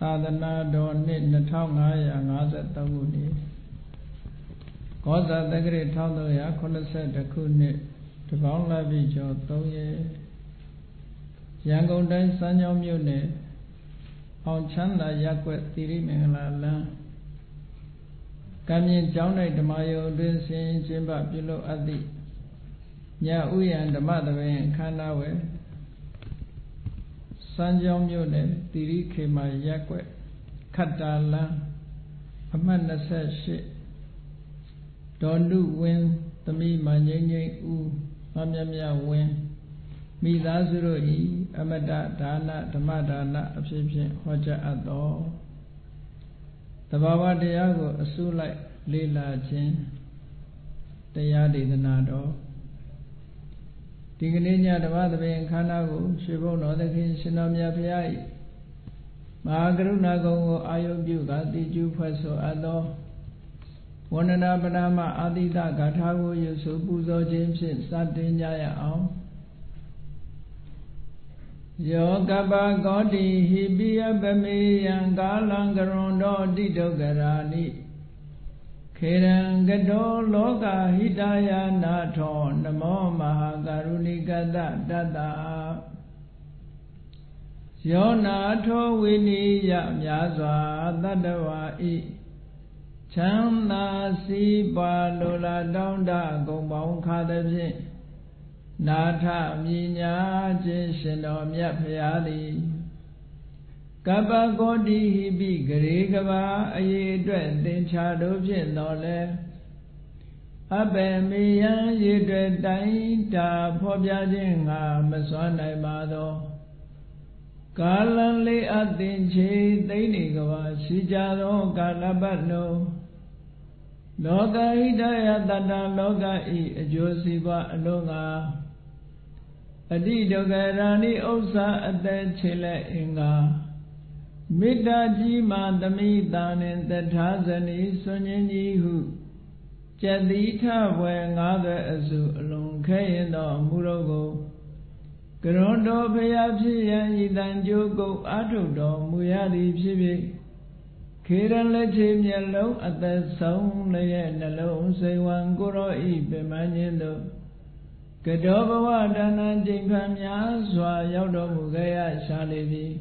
သာသနာတော်နှစ်2553ခုနှစ်ကောဇာတက္ကရာ1382ခုနှစ်တပေါင်းလပြီကျော်3ရက်ရန်ကုန်တိုင်းစမ်းချောင်းမြို့နယ်အောင်ချမ်းသာရက်ွက်သီရိမင်္ဂလာလမ်းကံမြင့်ကျောင်း၌ဓမ္မယုံအတွင်းဆင်ကျင်းပပြုလုပ်အပ်သည့်ညဥယျံဓမ္မသဘင်အခမ်းအနားဝယ် စမ်းကြောင်းမြို့နယ်တိရိခေမာရက်ွက်ခတ္တာလန်းအမှတ်28ဒေါ်နုဝင်းသမီးမငိမ့်ငိမ့်ဦးမမြမြဝင်းမိသားစုတို့ဤအမတဒါနဓမ္မဒါနအဖြစ်ဖြင့်ဟောကြားအပ်သောတဘာဝတရားကိုအစုလိုက်လေ့လာခြင်းတရားဒေသနာတော် ဒီကနေ့ညဓမ္မသဘင်ခန္ဓာကိုရွှေဘုံတော်သခင်ရှင်တော်မြတ်ဖရာ၏မဟာကရုဏာကုံကိုအာယုပြုကတိကျူဖွဲ့ဆိုအပ်သောဝန္ဒနာပနာမအာတိတဂါထာကိုယူဆပူဇော်ခြင်းဖြင့်စတင်ကြရအောင်ယောကပကောတိဟိပိယပမေယံကာလံကရွန်တော်တိတုကရာနိ ခေရံကတောလောကဟိတယနာထောနမောမဟာကရုဏိကတတတ္တယောနာထောဝိနိယများစွာတတ္တဝါဤချမ်းသာစီးပွားလိုလားတောင်းတဂုံပေါင်းခါသည်ဖြင့်နာထမြညာခြင်းရှင်တော်မြတ်ဖရာသည် ကပ္ပကောတိဟိပိဂရေကဘာအရေးအတွက်သင်္ချာတို့ဖြင့်တော်လဲအဘယ်မေယံရေတွေ့တိုင်းတာဖော်ပြခြင်းငါမစွမ်းနိုင်ပါသောကာလံလေးအသင်ချေသိမ့်နေကဘာရှိကြသောကာလပတ်လုံးလောကဟိတယတတလောကဤအကျိုးစီးပွားအလုံးငါအတိဒုက္ခရာဏိဥစ္စာအသက်ခြေလက်အင်္ဂါ မေတ္တာကြီးမှသမိတာနှင့်တထာဇနီဆွန်ញကြီးဟုကျက်တိထဘွယ်ငါးသွဲအစုအလုံးခဲရင်တော်မူတော့ကိုကရွန်တော်ဖရာဖြစ်ရန်ဤတန်ကြိုးကုတ်အာထုတော်မူရသည်ဖြစ်ဖြစ်ခေရလက်ချေမျက်လုံးအသက်ဆုံးလည်းနှလုံးစိတ်ဝံကိုရောဤပြမခြင်းတို့ကတောဘဝဒါနကျိန်ဖန်များစွာရောက်တော်မူခဲ့ရရှာလေသည်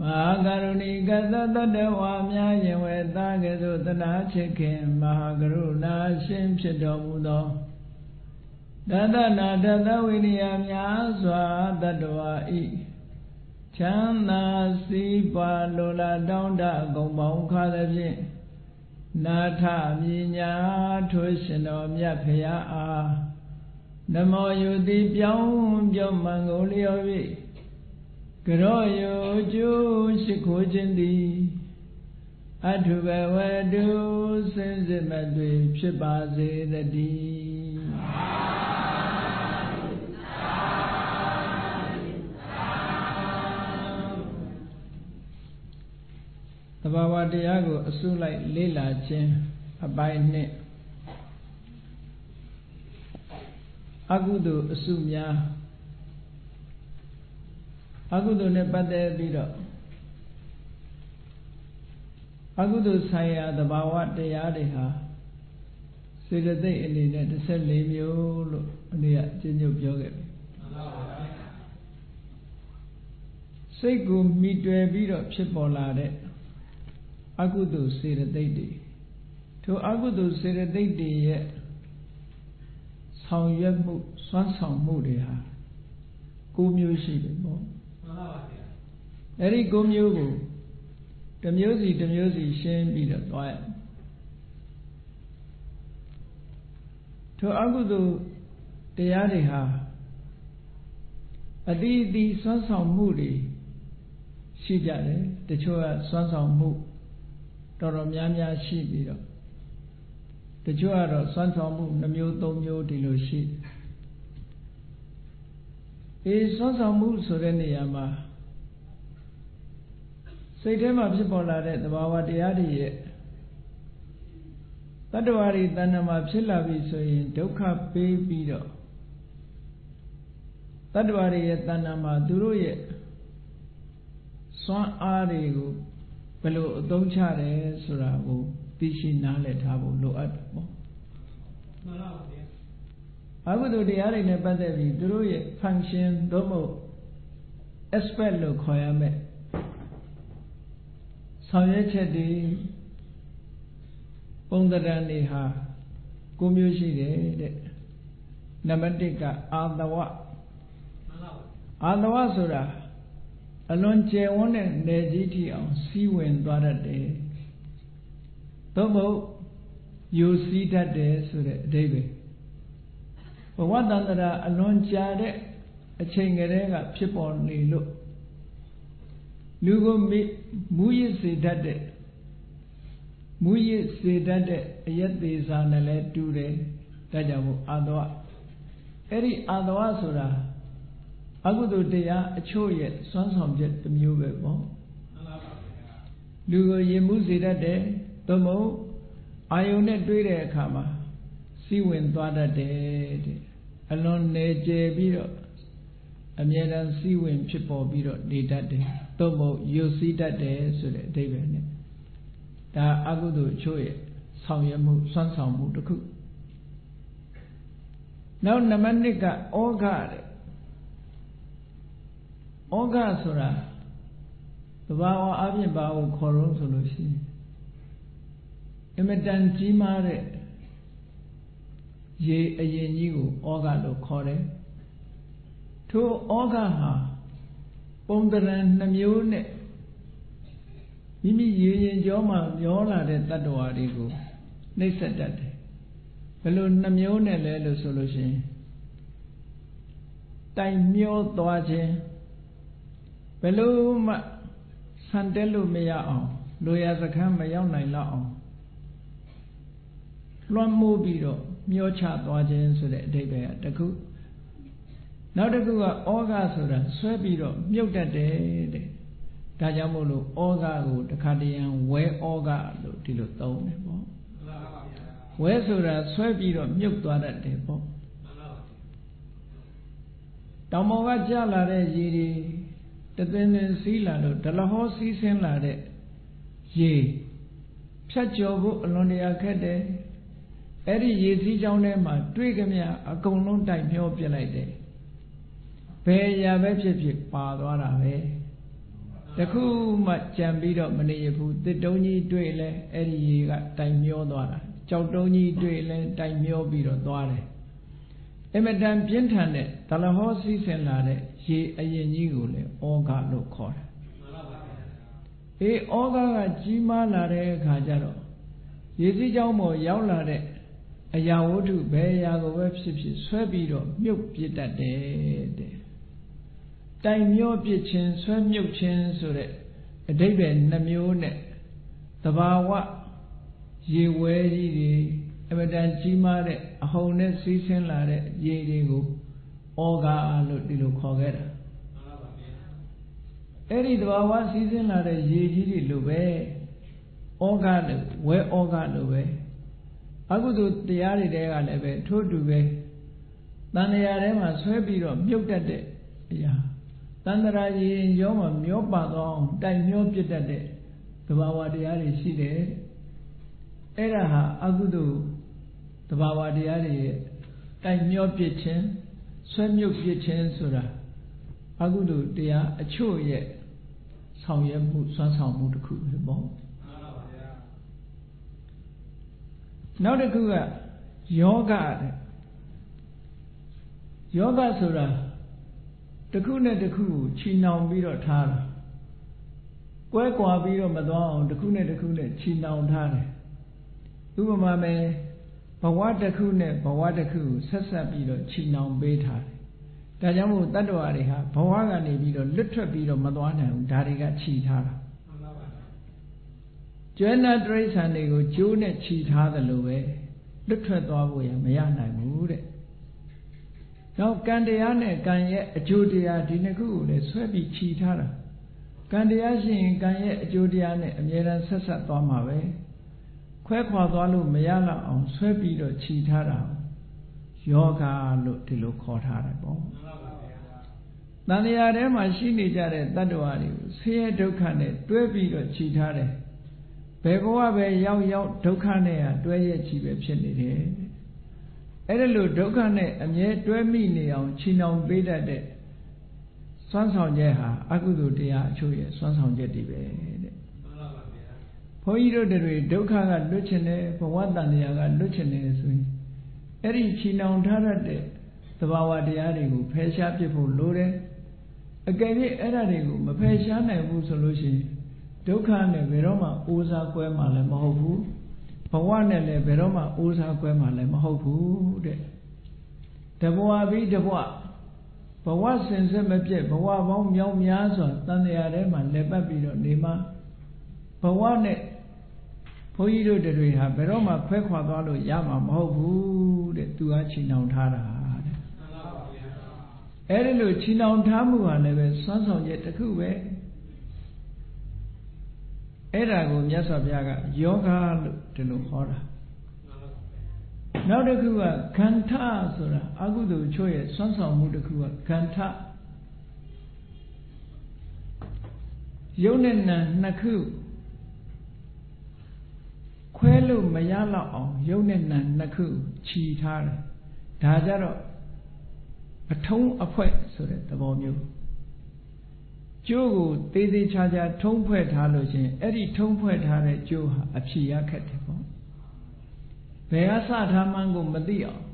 မဟာကရုဏီကသတ္တဝါများယင်ဝေသားကဲ့သို့တနာချစ်ခင်မဟာကရုဏာရှင်ဖြစ်တော်မူသောတတနာတသဝိရိယများစွာတတ္တဝါဤချမ်းသာစီးပွားလိုလားတောင်းတအကုန်ပေါင်းခါသဖြင့်နာထမြညာထိုးရှင်တော်မြတ်ဖရာအားနမောယုတိပြောင်းပြောင်းမံကိုလျော်၍ ကရောယောကျိုးရှိခိုးခြင်းသည်အထုဘဝတုစင်စစ်မတွေဖြစ်ပါစေတည်းသဘာဝတရားကိုအစုလိုက်လေ့လာခြင်းအပိုင်းနှစ်အကုသိုလ်အစုများ အကုသိုလ်နဲ့ပတ်သက်ပြီးတော့အကုသိုလ်ဆိုင်ရာသဘာဝတရားတွေဟာစေတသိက်အနေနဲ့14မျိုးလို့အနေကကျဉ်းချုပ်ပြောခဲ့ပြီစိတ်ကိုမိတွယ်ပြီးတော့ဖြစ်ပေါ်လာတဲ့အကုသိုလ်စေတသိက်တွေထိုအကုသိုလ်စေတသိက်တွေရဲ့ဆောင်ရွက်မှုစွမ်းဆောင်မှုတွေဟာ၉မျိုးရှိတယ်ပေါ့ မှန်ပါပါဗျာအဲ့ဒီ၉မျိုးကိုတစ်မျိုးစီတစ်မျိုးစီရှင်းပြီးတော့သွားရထိုအကုသိုလ်တရားတွေဟာအတိအသီးစွမ်းဆောင်မှုတွေရှိကြတယ်တချို့ကစွမ်းဆောင်မှုတော်တော်များများရှိပြီးတော့တချို့ကတော့စွမ်းဆောင်မှု2မျိုး3မျိုးဒီလိုရှိ အေးစွမ်းဆောင်မှုဆိုတဲ့နေရာမှာစိတ်ထဲမှာဖြစ်ပေါ်လာတဲ့သဘာဝတရားတွေရဲ့တတ္တဝါတွေတဏ္ဍမှာဖြစ်လာပြီဆိုရင်ဒုက္ခပေးပြီးတော့တတ္တဝါတွေရဲ့တဏ္ဍမှာသူတို့ရဲ့စွမ်းအားတွေကိုဘယ်လိုအသုံးချတယ်ဆိုတာကိုသိရှိနားလည်ထားဖို့လိုအပ်တယ်ပေါ့မှန်ပါဗျာ အကုသိုလ်တရားတွေနဲ့ပတ်သက်ပြီးသူတို့ရဲ့ function သို့မဟုတ် aspect လို့ခေါ်ရမယ်ဆောင်ရွက်ချက်တွေပုံသဏ္ဍာန်တွေဟာကိုမျိုးရှိတယ်တဲ့နံပါတ်1ကအာသဝအာသဝဆိုတာအလွန်ကျယ်ဝန်းတဲ့နယ်ကြီးထိအောင်စီးဝင်သွားတတ်တယ်သို့မဟုတ်ယူစည်းတတ်တယ်ဆိုတဲ့အဓိပ္ပာယ် ဘဝတန္တရာအလွန်ကြာတဲ့အချိန်ကလေးကဖြစ်ပေါ်နေလို့လူကိုမူရစ်စေတတ်တဲ့မူရစ်စေတတ်တဲ့အယက်သေးစာနဲ့လဲတူတယ်ဒါကြောင့်မို့အာသဝအဲ့ဒီအာသဝဆိုတာအကုသိုလ်တရားအချို့ရဲ့စွမ်းဆောင်ချက်တစ်မျိုးပဲပေါ့လူကိုရင်မှုစေတတ်တယ်သို့မဟုတ်အာယုန်နဲ့တွေးတဲ့အခါမှာစီဝင်သွားတတ်တယ်တဲ့ အလွန်နေကျပြီးတော့အမြဲတမ်းစီဝင်ဖြစ်ပေါ်ပြီးတော့နေတတ်တယ်သို့မဟုတ်ယုတ်စီးတတ်တယ်ဆိုတဲ့အဓိပ္ပာယ်နဲ့ဒါအကုသိုလ်အချို့ရဲ့ဆောင်ရွက်မှုစွမ်းဆောင်မှုတစ်ခုနောက်နံပါတ်1ကဩဃတဲ့ဩဃဆိုတာသဘာဝအပြင်ဘာကိုခေါ်တော့ဆိုလို့ရှိရင်အမတန်ကြီးမားတဲ့ ရေအရင်ကြီးကိုဩဃလို့ခေါ်တယ်ထိုဩဃဟာပုံတရံနှမျိုးနဲ့မိမိရေရင်ကြောမှမျောလာတဲ့တ attva တွေကိုနှိမ့်ဆက်တတ်တယ်ဘယ်လိုနှမျိုးနဲ့လဲလို့ဆိုလို့ရှိရင်တိုင်မျောသွားခြင်းဘယ်လိုမှဆန်တက်လို့မရအောင်လိုရာစခန်းမရောက်နိုင်တော့အောင်လွှမ်းမိုးပြီးတော့ မျောချသွားခြင်းဆိုတဲ့အဓိပ္ပာယ်ကတခုနောက်တစ်ခုကဩဃဆိုတာဆွဲပြီးတော့မြုပ်တတ်တယ်တဲ့ဒါကြောင့်မို့လို့ဩဃကိုတခါတရံဝဲဩဃလို့ဒီလိုသုံးတယ်ပေါ့ဝဲဆိုတာဆွဲပြီးတော့မြုပ်သွားတတ်တယ်ပေါ့တောင်ပေါ်ကကျလာတဲ့ရေတွေတသင်းသင်းစီးလာလို့ဒလဟောစီးဆင်းလာတဲ့ရေဖြတ်ကျော်ဖို့အလွန်တရာခက်တယ် အဲ့ဒီရေစီးကြောင်းထဲမှာတွေးကြမြအကုန်လုံးတိုက်မျောပြလိုက်တယ်ဘယ်ရာပဲဖြစ်ဖြစ်ပါသွားတာပဲတခုမှကြံပြီးတော့မနေရဘူးတစ်တုံးကြီးတွေ့လဲအဲ့ဒီရေကတိုင်မျောသွားတာကြောက်တုံးကြီးတွေ့လဲတိုင်မျောပြီးတော့သွားတယ်အမတန်ပြင်းထန်တဲ့ဒလဟောစီးဆင်လာတဲ့ရေအရင်ကြီးကိုလည်းဩဃလို့ခေါ်တယ်အေးဩဃကကြီးမားလာတဲ့အခါကျတော့ရေစည်းကြောင်းပေါ်ရောက်လာတဲ့ အရာဝတ္ထုဘယ်အရာကိုပဲဖြစ်ဖြစ်ဆွဲပြီးတော့မြုပ်ပြစ်တတ်တယ်တဲ့တိုင်မျောပြစ်ခြင်းဆွဲမြုပ်ခြင်းဆိုတဲ့အဓိပ္ပာယ်နှမျိုးနဲ့သဘာဝရေဝဲကြီးတွေအမတန်ကြီးမားတဲ့အဟုန်နဲ့စီးဆင်းလာတဲ့ရေတွေကိုဩဃလို့ဒီလိုခေါ်ခဲ့တာအဲ့ဒီသဘာဝစီးဆင်းလာတဲ့ရေကြီးတွေလိုပဲဩဃလို့ဝဲဩဃလို့ပဲ အကုသိုလ်တရားတွေတဲကလည်းပဲထို့တူပဲတန်တရာထဲမှာဆွဲပြီးတော့မြုပ်တတ်တဲ့အရာတန်တရာရင်ရောမှာမျောပါသောတိုင်မျောပြတ်တတ်တဲ့သဘာဝတရားတွေရှိတယ်အဲ့ဒါဟာအကုသိုလ်သဘာဝတရားတွေရဲ့တိုင်မျောပြစ်ခြင်းဆွဲမြုပ်ပြစ်ခြင်းဆိုတာအကုသိုလ်တရားအချို့ရဲ့ဆောင်ရွက်မှုစွမ်းဆောင်မှုတစ်ခုပဲပေါ့ နောက်တစ်ခုကယောဂတဲ့ယောဂဆိုတာတစ်ခုနဲ့တစ်ခုကိုချီနှောင်ပြီးတော့ထားတာကွဲကွာပြီးတော့မသွားအောင်တစ်ခုနဲ့တစ်ခုနဲ့ချီနှောင်ထားတယ်ဥပမာမယ်ဘဝတစ်ခုနဲ့ဘဝတစ်ခုကိုဆက်ဆက်ပြီးတော့ချီနှောင်ပေးထားတယ်ဒါကြောင့်မို့တတ္တဝါတွေဟာဘဝကနေပြီးတော့လွတ်ထွက်ပြီးတော့မသွားနိုင်ဘူးဒါတွေကခြီထားတာ ကျွမ်းနာတရိษံတွေကိုကျိုးနဲ့ခြီထားသလိုပဲလွတ်ထွက်သွားဖို့ရမရနိုင်ဘူးတဲ့။နောက်ကံတရားနဲ့ကံရဲ့အကျိုးတရားဒီနှစ်ခုကိုလည်းဆွဲပြီးခြီထားတာ။ကံတရားရှိရင်ကံရဲ့အကျိုးတရားနဲ့အမြဲတမ်းဆက်ဆက်သွားမှာပဲ။ခွဲခွာသွားလို့မရတော့အောင်ဆွဲပြီးတော့ခြီထားတာယောဂလို့ဒီလိုခေါ်ထားတယ်ပေါ့။နတန်လျာထဲမှာရှိနေကြတဲ့တတ္တဝါတွေကိုဆင်းရဲဒုက္ခနဲ့တွဲပြီးတော့ခြိထားတယ် ဘယ်ဘဝပဲရောက်ရောက်ဒုက္ခနဲ့ဟာတွဲရဲ့ခြိပဲဖြစ်နေတယ်အဲ့ဒါလို့ဒုက္ခနဲ့အမြဲတွဲမိနေအောင်ခြိနှောင်ပေးတတ်တဲ့စွမ်းဆောင်ချက်ဟာအကုသိုလ်တရားအချို့ရဲ့စွမ်းဆောင်ချက်တွေပဲတဲ့ဘုန်းကြီးတို့တွေဒုက္ခကလွတ်ချင်တယ်ဘဝတန်တရားကလွတ်ချင်တယ်ဆိုရင်အဲ့ဒီခြိနှောင်ထားတဲ့သဘာဝတရားတွေကိုဖယ်ရှားပြဖို့လိုတယ်အကယ်၍အဲ့ဒါတွေကိုမဖယ်ရှားနိုင်ဘူးဆိုလို့ရှိရင် ဒုက္ခနဲ့ဘယ်တော့မှအိုးစားကွဲမှလည်းမဟုတ်ဘူးဘဝနဲ့လည်းဘယ်တော့မှအိုးစားကွဲမှလည်းမဟုတ်ဘူးတဲ့တဘဝပြီးတဘဝဘဝစင်စစ်မပြည့်ဘဝပေါင်းမြောက်များစွာတန်တရားထဲမှာလက်ပတ်ပြီးတော့နေမှာဘဝနဲ့ဘုန်းကြီးတို့တွေဟာဘယ်တော့မှခွဲခွာသွားလို့ရမှာမဟုတ်ဘူးတဲ့သူကချီနှောင်ထားတာတဲ့အဲ့ဒီလိုချီနှောင်ထားမှုဟာလည်းပဲစွမ်းဆောင်ချက်တစ်ခုပဲ အဲ့ဒါကိုမြတ်စွာဘုရားကယောဂလို့ဒီလိုဟောတာနောက်တစ်ခုကခန္ဓာဆိုတာအကုသိုလ်ချို့ရဲ့စွမ်းဆောင်မှုတစ်ခုကခန္ဓာယုံနဲ့နံနှစ်ခုခွဲလို့မရတော့အောင်ယုံနဲ့နံနှစ်ခုခြီထားတယ်ဒါကြတော့အထုံးအဖွဲဆိုတဲ့သဘောမျိုး ကျိုးကိုသေးသေးချာချာထုံးဖွဲ့ထားလို့ရှင်အဲ့ဒီထုံးဖွဲ့ထားတဲ့ကျိုးဟာအဖြေရခက်တယ်ပေါ့ဘယ်အစထားမှန်းကိုမသိအောင်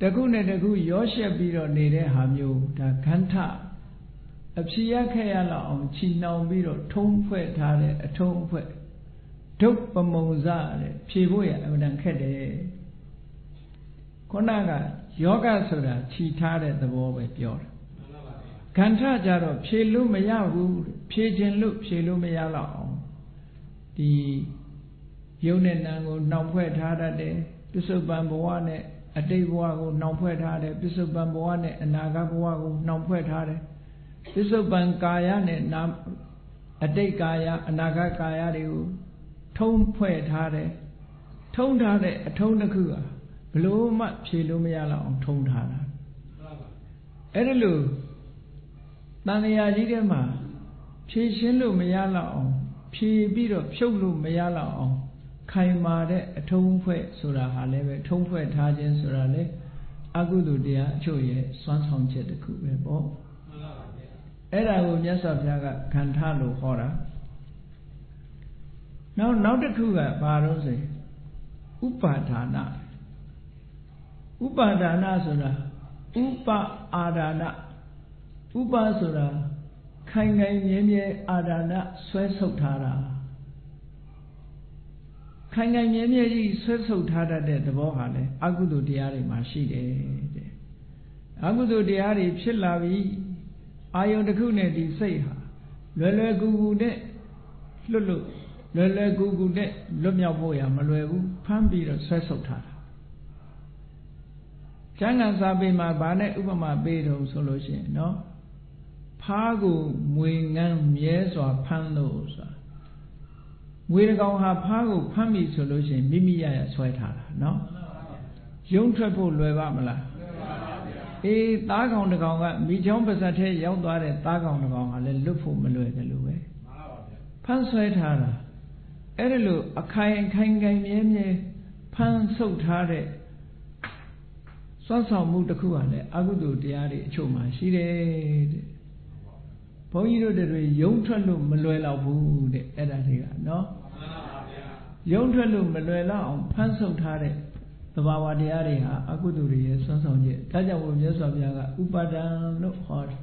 တခုနဲ့တခုရောရှက်ပြီးတော့နေတဲ့ဟာမျိုးဒါခန္ဓာအဖြေရခက်ရလောက်အောင်ချီနှောင်ပြီးတော့ထုံးဖွဲ့ထားတဲ့အထုံးဖွဲ့ဒုတ်ပမုံစတဲ့ဖြေဖို့ရအမှန်တန်ခက်တယ်ခုနကယောဂဆိုတာခြိထားတဲ့သဘောပဲပြောတာ ခန္ဓာကြတော့ဖြေလို့မရဘူးဖြေခြင်းလို့ဖြေလို့မရတော့အောင်ဒီယုံနဲ့နံကိုနှောင်ဖွဲ့ထားတတ်တယ်ပစ္စုပန်ဘဝနဲ့အတိတ်ဘဝကိုနှောင်ဖွဲ့ထားတယ်ပစ္စုပန်ဘဝနဲ့အနာဂတ်ဘဝကိုနှောင်ဖွဲ့ထားတယ်ပစ္စုပန်ကာယနဲ့နာအတိတ်ကာယအနာဂတ်ကာယတွေကိုထုံးဖွဲ့ထားတယ်ထုံးထားတဲ့အထုံးတစ်ခုဟာဘလို့မှဖြေလို့မရတော့အောင်ထုံးထားတာအဲ့ဒါလို့ တန်လျာကြီးထဲမှာဖြေရှင်းလို့မရတော့အောင်ဖြေပြီးတော့ဖြုတ်လို့မရတော့အောင်ခိုင်မာတဲ့အထုံးဖွဲ့ဆိုတာဟာလည်းပဲထုံးဖွဲ့ထားခြင်းဆိုတာလေအကုသိုလ်တရားအချို့ရဲ့စွမ်းဆောင်ချက်တစ်ခုပဲပေါ့အဲ့ဒါကိုမြတ်စွာဘုရားကခန္ဓာလို့ဟောတာနောက်နောက်တစ်ခုကဘာလို့ဆိုရင်ဥပါဒါနဥပါဒါနဆိုတာဥပအာဒါန ဥပဆိုတာခိုင်ခိုင်မြဲမြဲအာဒါနဆွဲဆုပ်ထားတာခိုင်ခိုင်မြဲမြဲကြီးဆွဲဆုပ်ထားတတ်တဲ့သဘောဟာလေအကုသိုလ်တရားတွေမှာရှိတယ်တဲ့အကုသိုလ်တရားတွေဖြစ်လာပြီအာယုန်တစ်ခုနဲ့ဒီစိတ်ဟာလွယ်လွယ်ကူကူနဲ့လွတ်လွတ်လွယ်လွယ်ကူကူနဲ့လွတ်မြောက်ဖို့ရမလွယ်ဘူးဖမ်းပြီးတော့ဆွဲဆုပ်ထားတာကျမ်းဂန်စာပေမှာဗာနဲ့ဥပမာပေးတုံဆိုလို့ရှိရင်နော် ဖားကိုမွေငန်းမြဲစွာဖမ်းလို့ဆိုတာငွေတကောင်ဟာဖားကိုဖမ်းပြီဆိုလို့ရှိရင်မိမိရရဆွဲထားတာနော်ရုံထွက်ဖို့လွယ်ပါမလားအေးသားကောင်တကောင်ကမိချောင်းပါဇက်ထဲရောက်သွားတဲ့သားကောင်တကောင်ကလည်းလွတ်ဖို့မလွယ်တယ်လို့ပဲဖမ်းဆွဲထားတာအဲ့ဒါလို့အခိုင်အခိုင်ခိုင်မြဲမြဲဖမ်းဆုပ်ထားတဲ့စွမ်းဆောင်မှုတစ်ခုကလည်းအကုသိုလ်တရားတွေအချို့မှရှိတယ်တဲ့ ဘုန်းကြီးတို့တွေယုံထွက်လို့မလွယ်တော့ဘူးတဲ့အဲ့ဒါတွေကနော်ယုံထွက်လို့မလွယ်တော့အောင်ဖမ်းဆုပ်ထားတဲ့သဘာဝတရားတွေဟာအကုသိုလ်တွေရဲ့စွမ်းဆောင်ချက်ဒါကြောင့်ဘုရားမြတ်စွာဘုရားကဥပါဒံလို့ဟောတယ်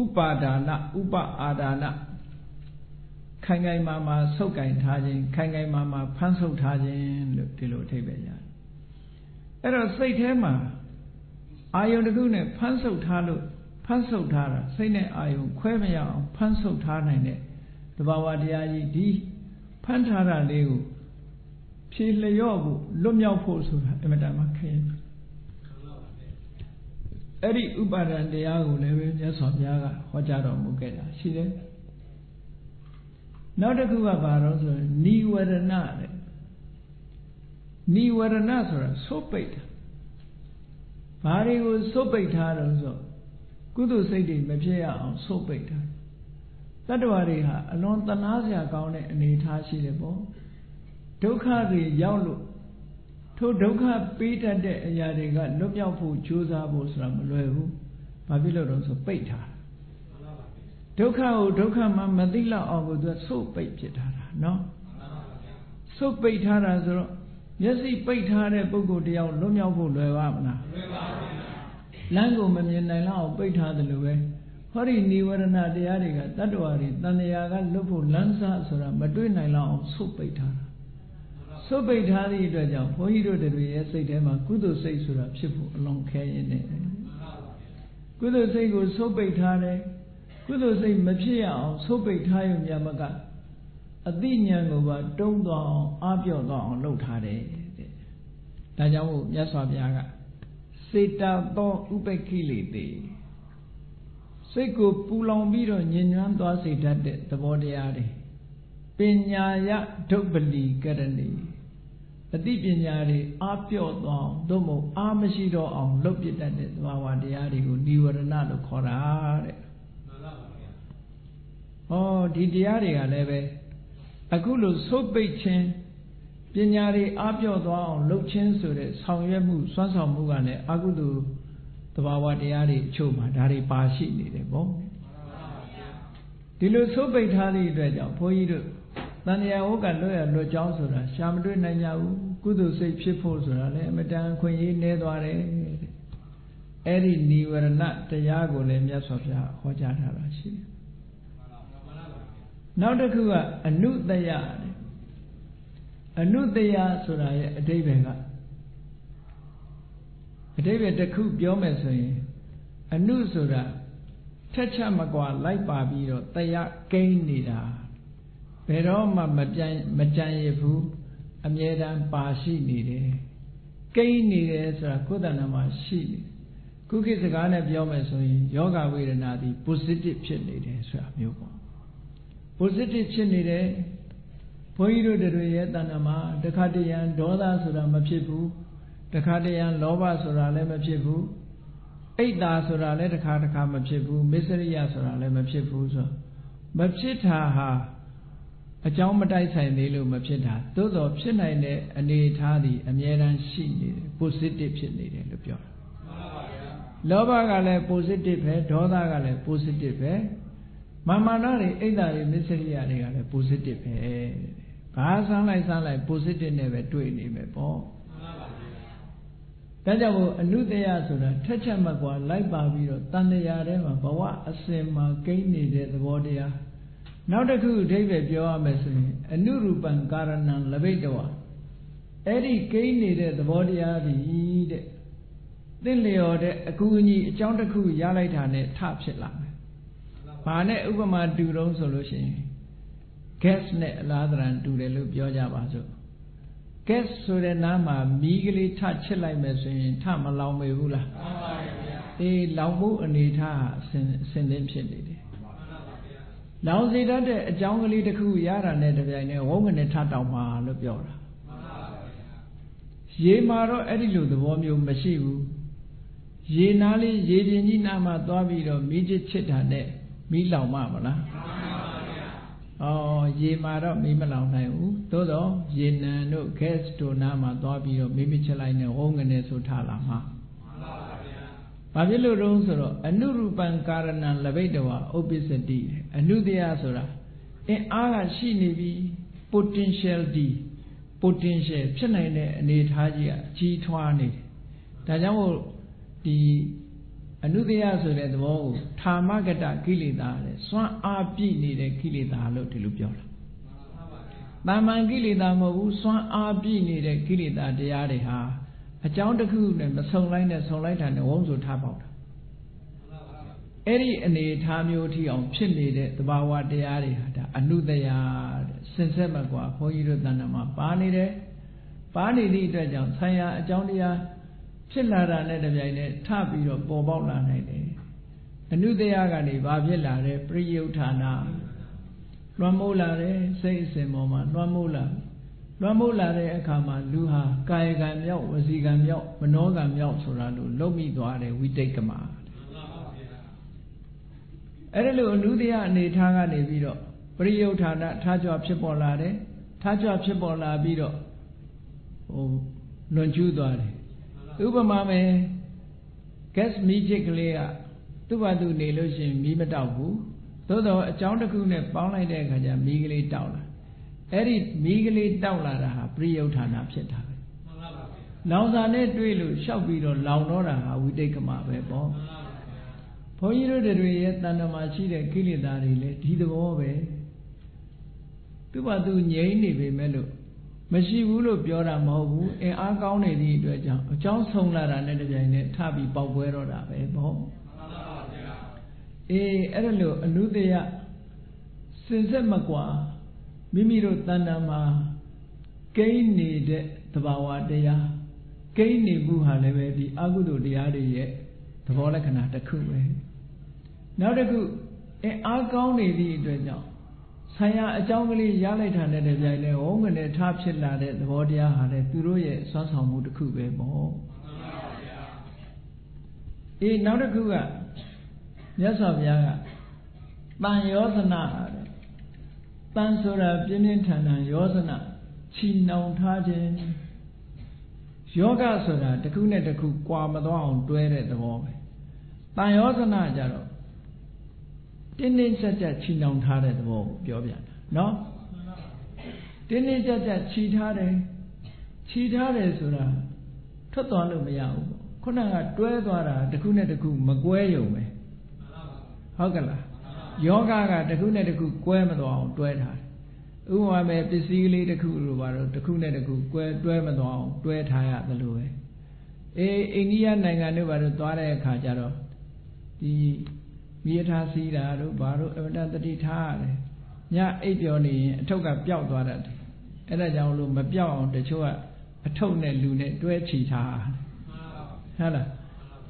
ဥပါဒါနဥပအာဒါနခိုင်ခိုင်မာမာဆုပ်ကင်ထားခြင်းခိုင်ခိုင်မာမာဖမ်းဆုပ်ထားခြင်းလို့ဒီလိုအထိပ္ပယ်ရတယ်အဲ့တော့စိတ်ထဲမှာအာယုန်တစ်ခုနဲ့ဖမ်းဆုပ်ထားလို့ ဖမ်းဆုပ်ထားတာစိတ်နဲ့အာယုန်ခွဲမရအောင်ဖမ်းဆုပ်ထားနိုင်တဲ့တဘာဝတရားကြီးဒီဖမ်းထားတာလေးကိုဖြေလျော့ဖို့လွတ်မြောက်ဖို့ဆိုတာအင်မတန်မှခက်ရင်အဲ့ဒီဥပါဒံတရားကိုလည်းပဲမြတ်စွာဘုရားကဟောကြားတော်မူခဲ့တာရှိတယ်နောက်တစ်ခုကဘာတော့ဆိုရင်နိဝရဏတဲ့နိဝရဏဆိုတာဆိုပိတ်တာဘာတွေကိုစုပ်ပိတ်ထားတော့ဆို ကုသိုလ်စိတ်တွေမဖြစ်ရအောင်စုပ်ပိတ်ထားတတ္တဝါတွေဟာအလွန်တနာစရာကောင်းတဲ့အနေထားရှိတယ်ပေါ့ဒုက္ခတွေရောက်လို့ထိုဒုက္ခပေးတတ်တဲ့အရာတွေကလွတ်မြောက်ဖို့ကြိုးစားဖို့ဆိုတာမလွယ်ဘူးဘာဖြစ်လို့တော့ဆိုပိတ်ထားဒုက္ခကိုဒုက္ခမှမသိလောက်အောင်ကိုသူကဆုတ်ပိတ်ဖြစ်ထားတာနော်ဆုတ်ပိတ်ထားတာဆိုတော့မျက်စိပိတ်ထားတဲ့ပုဂ္ဂိုလ်တယောက်လွတ်မြောက်ဖို့လွယ်ပါမလားလွယ်ပါဘူး လမ်းကိုမမြင်နိုင်လောက်အောင်ပိတ်ထားတယ်လို့ပဲဟောဒီនិဝရဏတရားတွေကတတ္တဝါတွေတန်လျာကလွတ်ဖို့လမ်းစားဆိုတာမတွေ့နိုင်လောက်အောင်ဆုတ်ပိတ်ထားတာဆုတ်ပိတ်ထားသည့်အတွက်ကြောင့်ဘုန်းကြီးတို့တွေရဲ့စိတ်ထဲမှာကုသိုလ်စိတ်ဆိုတာဖြစ်ဖို့အလွန်ခဲရင်းနေတယ်ကုသိုလ်စိတ်ကိုဆုတ်ပိတ်ထားတယ်ကုသိုလ်စိတ်မဖြစ်ရအောင်ဆုတ်ပိတ်ထားရုံညမကအသိဉာဏ်ကိုပါတုံးသွားအောင်အားပြော့သွားအောင်လုပ်ထားတယ်တဲ့ဒါကြောင့်မို့မြတ်စွာဘုရားက စေတသောဥပက္ခိလေတေစိတ်ကိုပူလောင်ပြီးတော့ညဉ့်ညွမ်းသွားစေတတ်တဲ့သဘောတရားတွေပညာယဒုပ္ပလီကရဏီအသိပညာတွေအားပြော့သွားအောင်သို့မဟုတ်အားမရှိတော့အောင်လုပ်ပြတတ်တဲ့သဘာဝတရားတွေကိုនិဝရဏလို့ခေါ်တာတဲ့ဟောဒီတရားတွေကလည်းပဲအခုလိုသုတ်ပိတ်ခြင်း ပညာတွေအားပြော့သွားအောင်လှုပ်ခြင်းဆိုတဲ့ဆောင်ရွက်မှုစွမ်းဆောင်မှုကလည်းအကုသိုလ်တဘာဝတရားတွေအချို့မှာဒါတွေပါရှိနေတယ်ပေါ့ဒီလိုသုတ်ပိတ်ထားသည့်အတွက်ကြောင့်ဘုန်းကြီးတို့တန်မြာဝကလွတ်ရလွတ်ကြောင်းဆိုတာရှာမတွေ့နိုင်ကြဘူးကုသိုလ်စိတ်ဖြစ်ဖို့ဆိုတာလည်းအမတန်ခွင့်ရေးနေသွားတယ်အဲ့ဒီនិဝရဏတရားကိုလည်းမြတ်စွာဘုရားဟောကြားထားတာရှိတယ်နောက်တစ်ခုကအနုတယ အနုတယဆိုတာရဲ့အတိပ္ပယ်ကအတိပ္ပယ်တစ်ခုပြောမယ်ဆိုရင်အနုဆိုတာထက်ချက်မကွာလိုက်ပါပြီးတော့တယကိန်းနေတာဘယ်တော့မှမပြန်မကြံရဘူးအမြဲတမ်းပါရှိနေတယ်ကိန်းနေတယ်ဆိုတာကိုယ်တဏ္ဍာမှာရှိနေခုခေတ်စကားနဲ့ပြောမယ်ဆိုရင်ယောဂဝေဒနာသည် positive ဖြစ်နေတယ်ဆိုတာမျိုးပေါ့ positive ဖြစ်နေတယ်ဘု န်းကြီးတို့တွေရဲ့တဏ္ဍာမှာတခါတရံဒေါသဆိုတာမဖြစ်ဘူးတခါတရံလောဘဆိုတာလည်းမဖြစ်ဘူးအိတ်တာဆိုတာလည်းတခါတခါမဖြစ်ဘူးမစ္စရိယဆိုတာလည်းမဖြစ်ဘူးဆိုမဖြစ်တာဟာအကြောင်းမတိုက်ဆိုင်သေးလို့မဖြစ်တာသို့တော်ဖြစ်နိုင်တဲ့အနေအထားသည်အမြဲတမ်းရှိနေတယ် positive ဖြစ်နေတယ်လို့ပြောတာလောဘကလည်း positive ပဲဒေါသကလည်း positive ပဲမာမာနတွေအိတ်တာတွေမစ္စရိယတွေကလည်း positive ပဲ ဘာဆန်းလိုက်ဆန်းလိုက် positive နဲ့ပဲတွေ့နေမယ်ပေါ့ဒါကြောင့်မို့အနုတယဆိုတာထက်ချက်မကွာလိုက်ပါပြီးတော့တန်တရားထဲမှာဘဝအစင်မှာကိန်းနေတဲ့သဘောတရားနောက်တစ်ခုအဓိပ္ပာယ်ပြောရမယ်ဆိုရင်အနုရူပံကာရဏံလဘိတဝအဲ့ဒီကိန်းနေတဲ့သဘောတရားသည်တဲ့သင်လျော်တဲ့အကူအညီအကြောင်းတစ်ခုရလိုက်တာနဲ့ထဖြစ်လာမယ်။ဘာနဲ့ဥပမာတူတုံးဆိုလို့ရှိရင် gas နဲ့အလားတရံတူတယ်လို့ပြောကြပါစို့ gas ဆိုတဲ့နားမှာမီးကလေးထချစ်လိုက်မယ်ဆိုရင်ထမလောင်မေဘူးလားမှန်ပါဗျာအေးလောင်မှုအနေထားဟာအစဉ်အစဉ်သင်းဖြစ်နေတယ်လောင်စေတတ်တဲ့အကြောင်းကလေးတစ်ခုရတာနဲ့တပြိုင်တည်းဝုန်းကနေထတောင်မှာလို့ပြောတာရေမှာတော့အဲ့ဒီလိုသဘောမျိုးမရှိဘူးရေနားလေးရေပြင်ကြီးနားမှာသွားပြီးတော့မိချစ်ချစ်တာနဲ့မိလောင်မမလား ဩရေမှာတော့မိမလောင်နိုင်ဘူးသို့တော့ရေနံတို့ gas တို့နားမှာသွားပြီးတော့မိမိချစ်လိုက်နဲ့ဝုန်းကနေဆိုထားလာမှာဘာဖြစ်လို့တုံးဆိုတော့အနုရူပံကာရဏံလဘိတဝဥပ္ပစ္စတိအနုတရားဆိုတာအင်းအားကရှိနေပြီ potentiality potential ဖြစ်နိုင်တဲ့အနေအထားကြီးကကြီးထွားနေတယ်ဒါကြောင့်မို့ဒီ အနုတရားဆိုတဲ့သဘောကိုဌာမကတကိလေသာတဲ့စွမ်းအားပြည့်နေတဲ့ကိလေသာလို့ဒီလိုပြောတာတာမန်ကိလေသာမဟုတ်ဘူးစွမ်းအားပြည့်နေတဲ့ကိလေသာတရားတွေဟာအကြောင်းတစ်ခုနဲ့မဆုံလိုက်နဲ့ဆုံလိုက်တာနဲ့ဝုန်းဆိုထားပေါက်တာအဲ့ဒီအနေထားမျိုးထိအောင်ဖြစ်နေတဲ့သဘာဝတရားတွေဟာဒါအနုတရာတဲ့စင်ဆက်မကွာဘုန်းကြီးတို့တဏ္ဍာမှာပါနေတယ်ပါနေသည့်အတွက်ကြောင့်ဆံရအကြောင်းတရား ဖြစ်လာတာနဲ့တပြိုင်နက်ထပြီးတော့ပေါ်ပေါက်လာနိုင်တယ်အနုတရာကနေဘာဖြစ်လာတယ်ပရိယုဌာနာလွှမ်းမိုးလာတယ်စိတ်အစဉ်ပေါ်မှာလွှမ်းမိုးလာလွှမ်းမိုးလာတဲ့အခါမှာလူဟာကာယကံမြောက်ဝစီကံမြောက်မနောကံမြောက်ဆိုတာလို့လုံးမိသွားတယ်ဝိတိတ်ကမအဲ့ဒါလို့အနုတ္တယအနေထားကနေပြီးတော့ပရိယုဌာဏထားကြွဖြစ်ပေါ်လာတယ်ထားကြွဖြစ်ပေါ်လာပြီးတော့ဟိုလွန်ကျူးသွားတယ် ဥပမာမယ် gas မီးချစ်ကလေးကသူ့ဘာသူနေလို့ရှိရင်မီးမတောက်ဘူးသို့တော့အကြောင်းတစ်ခုနဲ့ပေါင်းလိုက်တဲ့အခါကျမီးကလေးတောက်လာအဲ့ဒီမီးကလေးတောက်လာတာဟာပရိယုဌာဏဖြစ်တာပဲလောင်စာနဲ့တွေ့လို့ရှောက်ပြီးတော့လောင်တော့တာဟာဝိတိတ်ကမပဲပေါ့ဘုန်းကြီးတို့တွေရဲ့တဏ္ဍမှာရှိတဲ့ကိလေသာတွေလည်းဒီသဘောပဲသူ့ဘာသူငြိမ့်နေပေမဲ့လို့ မရှိဘူးလို့ပြောတာမဟုတ်ဘူးအင်အားကောင်းနေသည့်အတွက်ကြောင့်အကြောင်းဆုံးလာတာနဲ့တပြိုင်နက်ထပြီးပေါက်ပွဲတော့တာပဲပေါ့အေးအဲ့ဒါလို့အနုတ္တယစင်ဆက်မကွာမိမိတို့တဏ္ဍာမှာကိန်းနေတဲ့သဘာဝတရားကိန်းနေမှုဟာလည်းပဲဒီအကုသိုလ်တရားတွေရဲ့သဘောလက္ခဏာတစ်ခုပဲနောက်တစ်ခုအင်အားကောင်းနေသည့်အတွက်ကြောင့် ဆံရအကြောင်းကလေးရလိုက်တာနဲ့တပြိုင်တည်းဝုန်းကနေထားဖြစ်လာတဲ့သဘောတရားဟာလည်းသူတို့ရဲ့စွမ်းဆောင်မှုတစ်ခုပဲပေါ့အေးနောက်တစ်ခုကမြတ်စွာဘုရားကတန်ယောဇနာတဲ့တန်ဆိုတာပြင်းပြင်းထန်ထန်ယောဇနာချီနှောင်ထားခြင်းယောဂဆိုတာတစ်ခုနဲ့တစ်ခုကွာမသွားအောင်တွဲတဲ့သဘောပဲတန်ယောဇနာကြတော့ တင်းတင်းကြပ်ကြပ်ချီနှောင်ထားတဲ့သဘောကိုပြောပြတာနော်တင်းတင်းကြပ်ကြပ်ချီထားတယ်ချီထားတယ်ဆိုတာထွက်သွားလို့မရဘူးပေါ့ခုနကတွဲသွားတာတစ်ခုနဲ့တစ်ခုမကွဲရုံပဲဟုတ်ကလားယောဂကတစ်ခုနဲ့တစ်ခုကွဲမသွားအောင်တွဲထားတယ်ဥပမာပဲပစ္စည်းကလေးတစ်ခုလိုပါတော့တစ်ခုနဲ့တစ်ခုကွဲတွဲမသွားအောင်တွဲထားရတယ်လို့ပဲအေးအိန္ဒိယနိုင်ငံတို့ဘာလို့သွားတဲ့အခါကျတော့ဒီ မြေထားစီးတာတို့ဘာတို့အမတတတိထားရတယ်ညအိပ်ပျော်နေရင်အထုပ်ကပျောက်သွားတတ်တယ်အဲ့ဒါကြောင့်လို့မပျောက်အောင်တချို့ကအထုပ်နဲ့လူနဲ့တွဲချီထားဟုတ်လား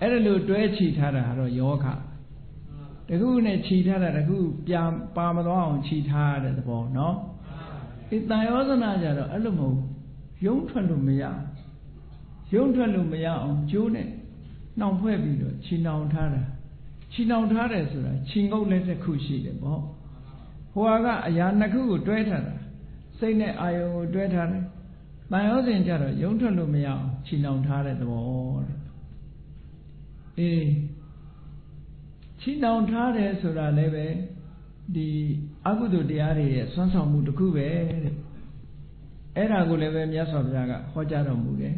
အဲ့ဒါလို့တွဲချီထားတာကတော့ယောဂတခုနဲ့ခြီထားတာတခုပြပါမသွားအောင်ခြီထားရတဲ့သဘောနော်ဒီတန်ယောဇနာကြတော့အဲ့လိုမဟုတ်ရုံးထွက်လို့မရရုံးထွက်လို့မရအောင်ကျိုးနဲ့နှောင်ဖွဲ့ပြီးတော့ခြီနှောင်ထားတာ ခြီနှောင်ထားတယ်ဆိုတာခြီငုပ်လက်တစ်ခုရှိတယ်ပေါ့ဟိုကအရာနှစ်ခုကိုတွဲထားတာစိတ်နဲ့အာယုံကိုတွဲထားတယ်တန်ရောစဉ်ကြတော့ရုံးထွက်လို့မရအောင်ခြီနှောင်ထားတဲ့သဘောတဲ့အေးချီနှောင်ထားတယ်ဆိုတာလည်းပဲဒီအကုသိုလ်တရားတွေရဲ့ဆွမ်းဆောင်မှုတစ်ခုပဲတဲ့အဲ့ဒါကိုလည်းပဲမြတ်စွာဘုရားကဟောကြားတော်မူတယ်